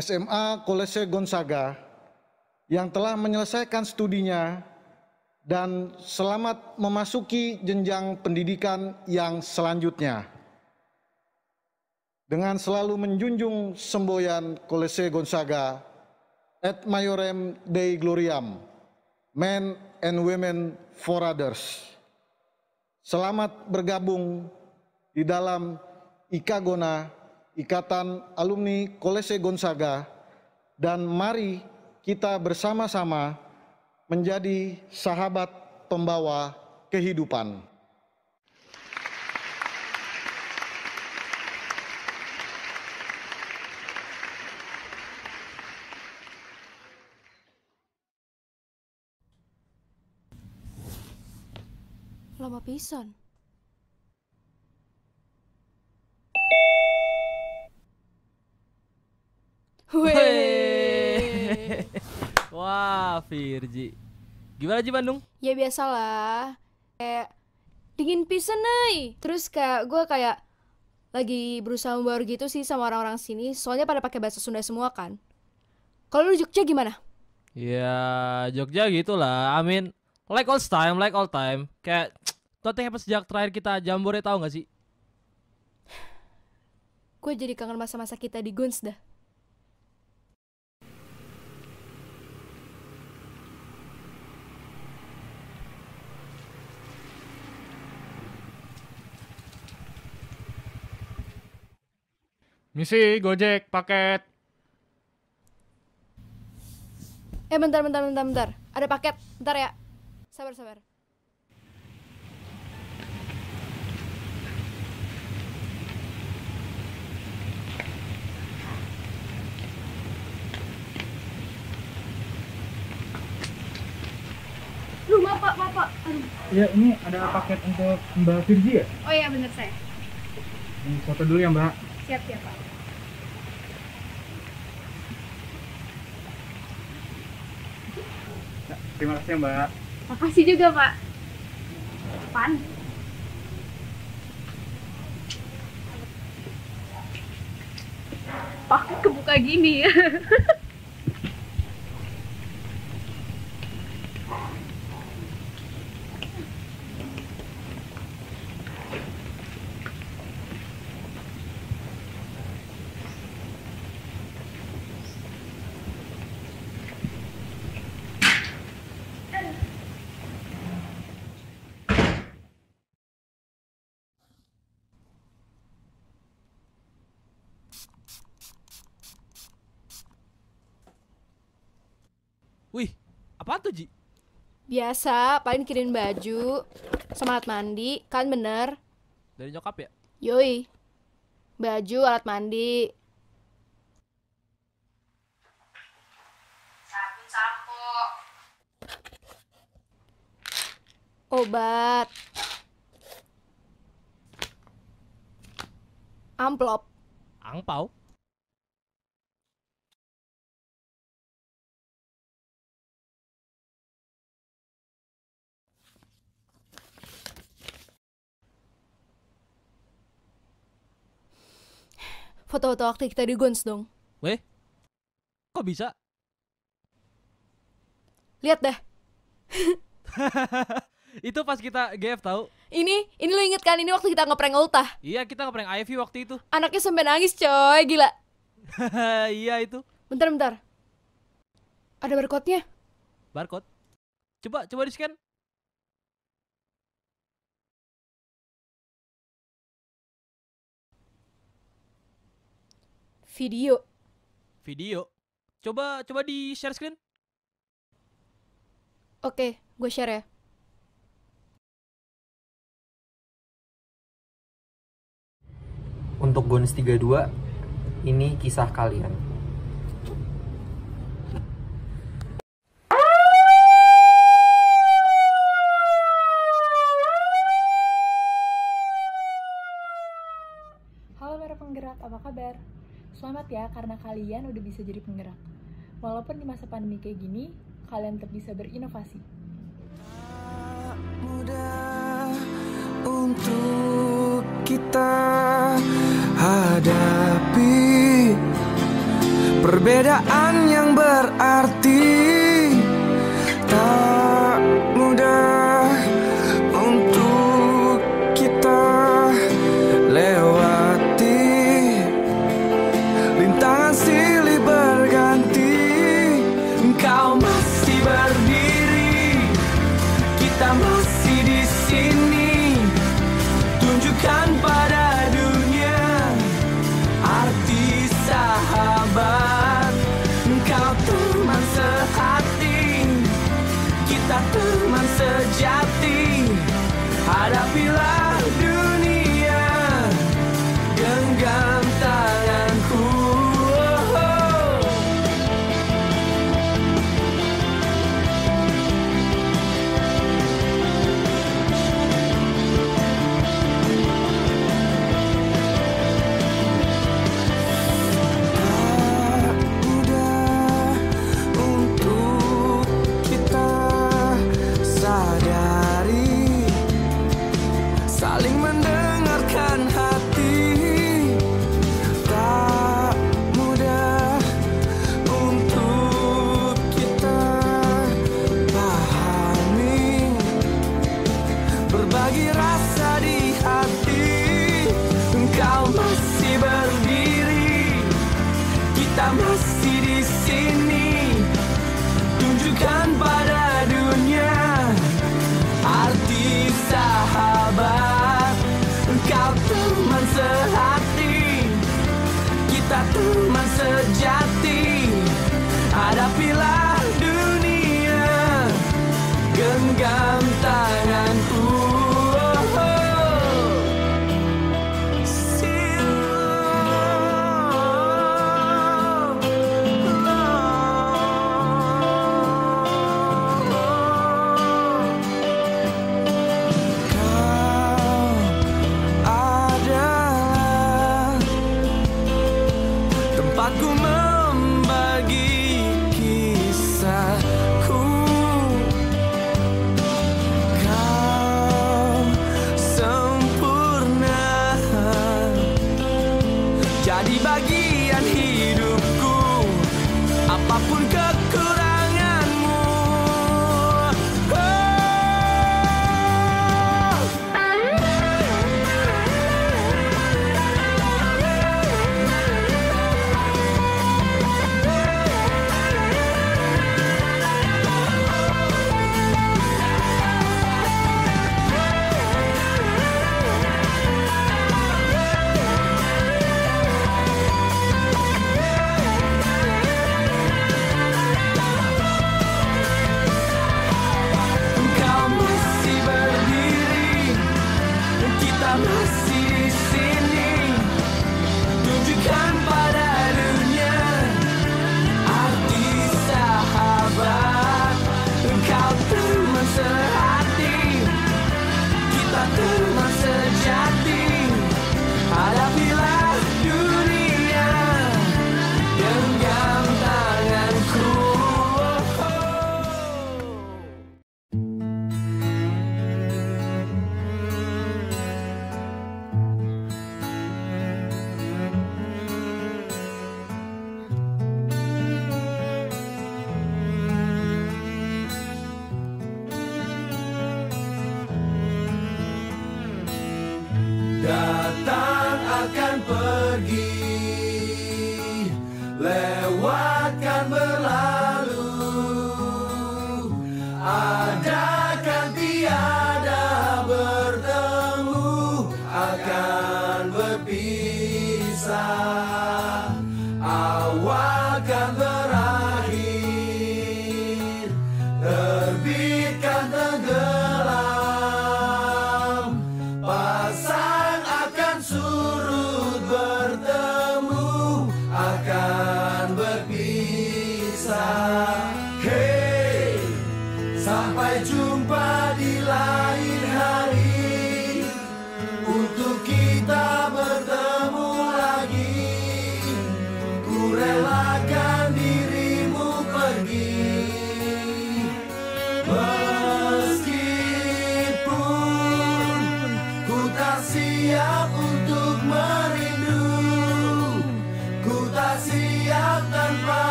SMA Kolese Gonzaga yang telah menyelesaikan studinya dan selamat memasuki jenjang pendidikan yang selanjutnya. Dengan selalu menjunjung semboyan Kolese Gonzaga, et maiorem Dei Gloriam, men and women for others. Selamat bergabung di dalam Ikagona, Ikatan Alumni Kolese Gonzaga, dan mari kita bersama-sama menjadi sahabat pembawa kehidupan. Lama pisan. Weh. Wah, Virji. Gimana Ji Bandung? Ya biasalah. Kayak dingin pisan nih. Terus kayak gue kayak lagi berusaha membaur gitu sih sama orang-orang sini. Soalnya pada pakai bahasa Sunda semua kan. Kalau lu Jogja gimana? Ya, Jogja gitulah. I mean, like all time, like all time. Kayak nothing happens sejak terakhir kita jambore tahu nggak sih? Gue jadi kangen masa-masa kita di Guns dah. Misi Gojek paket. Eh bentar, bentar, bentar, bentar. Ada paket. Bentar ya. Sabar, sabar. Duh, maaf pak, maaf pak. Aduh. Ya, ini ada paket untuk Mbak Virgi ya? Oh iya bener saya. Ini foto dulu ya Mbak. Siap, siap pak. Terima kasih Mbak. Makasih juga pak. Apaan? Paket kebuka gini ya. Wih, apa tuh Ji? Biasa, paling kirim baju, semangat mandi, kan bener? Dari nyokap ya? Yoi. Baju, alat mandi. Sabun sampo. Obat. Amplop. Angpau. Foto-foto waktu kita di Guns dong. Weh, kok bisa? Lihat dah. itu pas kita GF tahu. Ini, ini lo inget kan? Ini waktu kita ngeprank ultah. Iya, kita ngeprank Ivy waktu itu. Anaknya sampai nangis coy, gila. iya itu. Bentar, bentar. Ada barcode-nya. Barcode. Coba, coba di-scan. Video. Video. Coba, coba di share screen. Oke, gue share ya. Untuk Gons 32, ini kisah kalian. Halo para penggerak, apa kabar? Selamat ya karena kalian udah bisa jadi penggerak. Walaupun di masa pandemi kayak gini, kalian tetap bisa berinovasi. untuk kita hadapi perbedaan yang berarti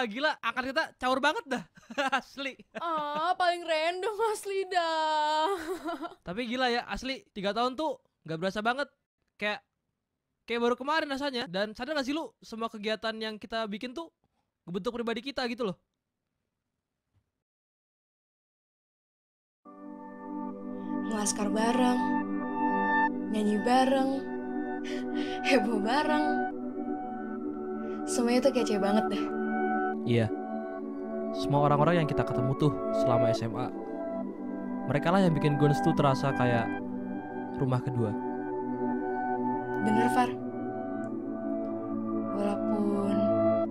Wah gila, akar kita caur banget dah. asli. Ah, paling random asli dah. Tapi gila ya, asli. Tiga tahun tuh nggak berasa banget. Kayak kayak baru kemarin rasanya. Dan sadar gak sih lu, semua kegiatan yang kita bikin tuh ngebentuk pribadi kita gitu loh. Ngelaskar bareng, nyanyi bareng, heboh bareng. Semuanya tuh kece banget deh. Iya. Semua orang-orang yang kita ketemu tuh selama SMA. Mereka lah yang bikin Gons tuh terasa kayak rumah kedua. Bener, Far. Walaupun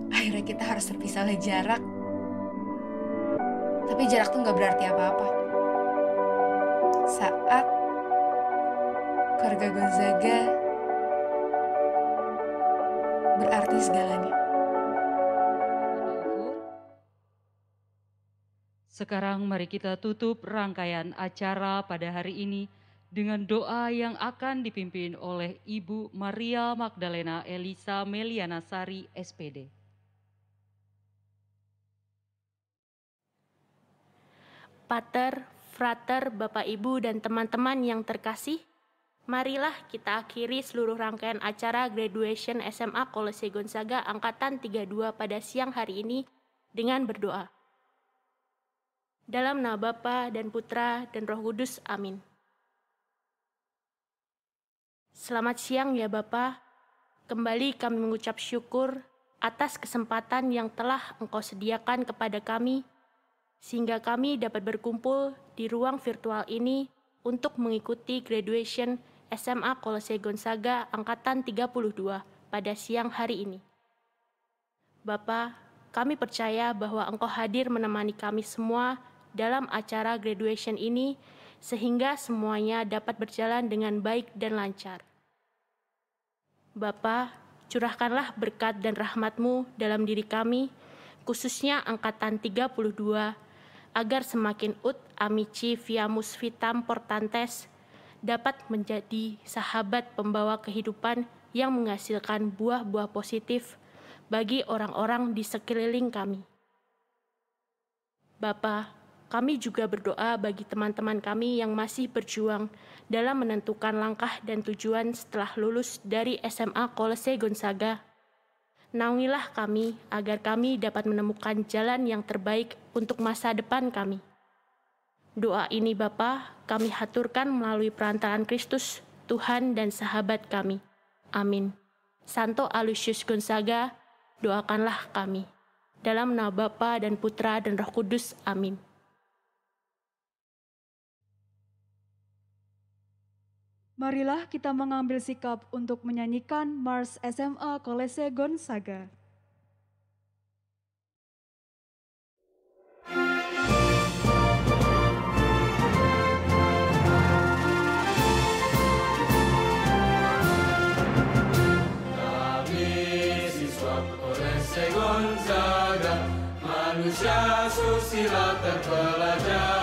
akhirnya kita harus terpisah oleh jarak, tapi jarak tuh nggak berarti apa-apa. Saat keluarga Gonzaga berarti segalanya. Sekarang mari kita tutup rangkaian acara pada hari ini dengan doa yang akan dipimpin oleh Ibu Maria Magdalena Elisa Meliana Sari, SPD. Pater, frater, Bapak Ibu dan teman-teman yang terkasih, marilah kita akhiri seluruh rangkaian acara graduation SMA Kolose Gonzaga angkatan 32 pada siang hari ini dengan berdoa. Dalam nama Bapa dan Putra dan Roh Kudus, amin. Selamat siang ya Bapa. Kembali kami mengucap syukur atas kesempatan yang telah Engkau sediakan kepada kami sehingga kami dapat berkumpul di ruang virtual ini untuk mengikuti graduation SMA Kolose Gonzaga angkatan 32 pada siang hari ini. Bapa, kami percaya bahwa Engkau hadir menemani kami semua dalam acara graduation ini sehingga semuanya dapat berjalan dengan baik dan lancar. Bapa, curahkanlah berkat dan rahmat-Mu dalam diri kami, khususnya angkatan 32, agar semakin ut amici viamus vitam portantes dapat menjadi sahabat pembawa kehidupan yang menghasilkan buah-buah positif bagi orang-orang di sekeliling kami. Bapa, kami juga berdoa bagi teman-teman kami yang masih berjuang dalam menentukan langkah dan tujuan setelah lulus dari SMA Kolese Gonzaga. Naungilah kami agar kami dapat menemukan jalan yang terbaik untuk masa depan kami. Doa ini Bapa, kami haturkan melalui perantaraan Kristus, Tuhan dan sahabat kami. Amin. Santo Aloysius Gonzaga, doakanlah kami. Dalam nama Bapa dan Putra dan Roh Kudus. Amin. Marilah kita mengambil sikap untuk menyanyikan Mars SMA Kolese Gonzaga. Kolese Manusia susila terpelajar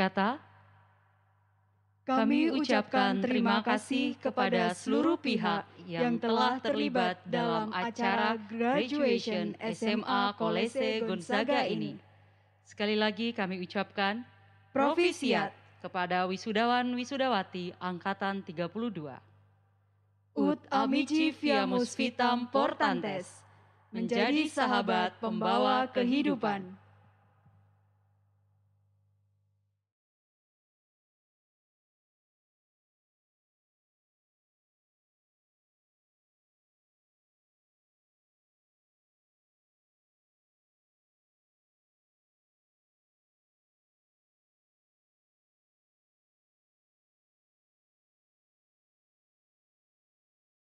Akhir kata, kami ucapkan terima kasih kepada seluruh pihak yang telah terlibat dalam acara graduation SMA Kolese Gonzaga ini. Sekali lagi kami ucapkan Provisiat kepada wisudawan wisudawati angkatan 32. Ut amici viamus vitam portantes, menjadi sahabat pembawa kehidupan.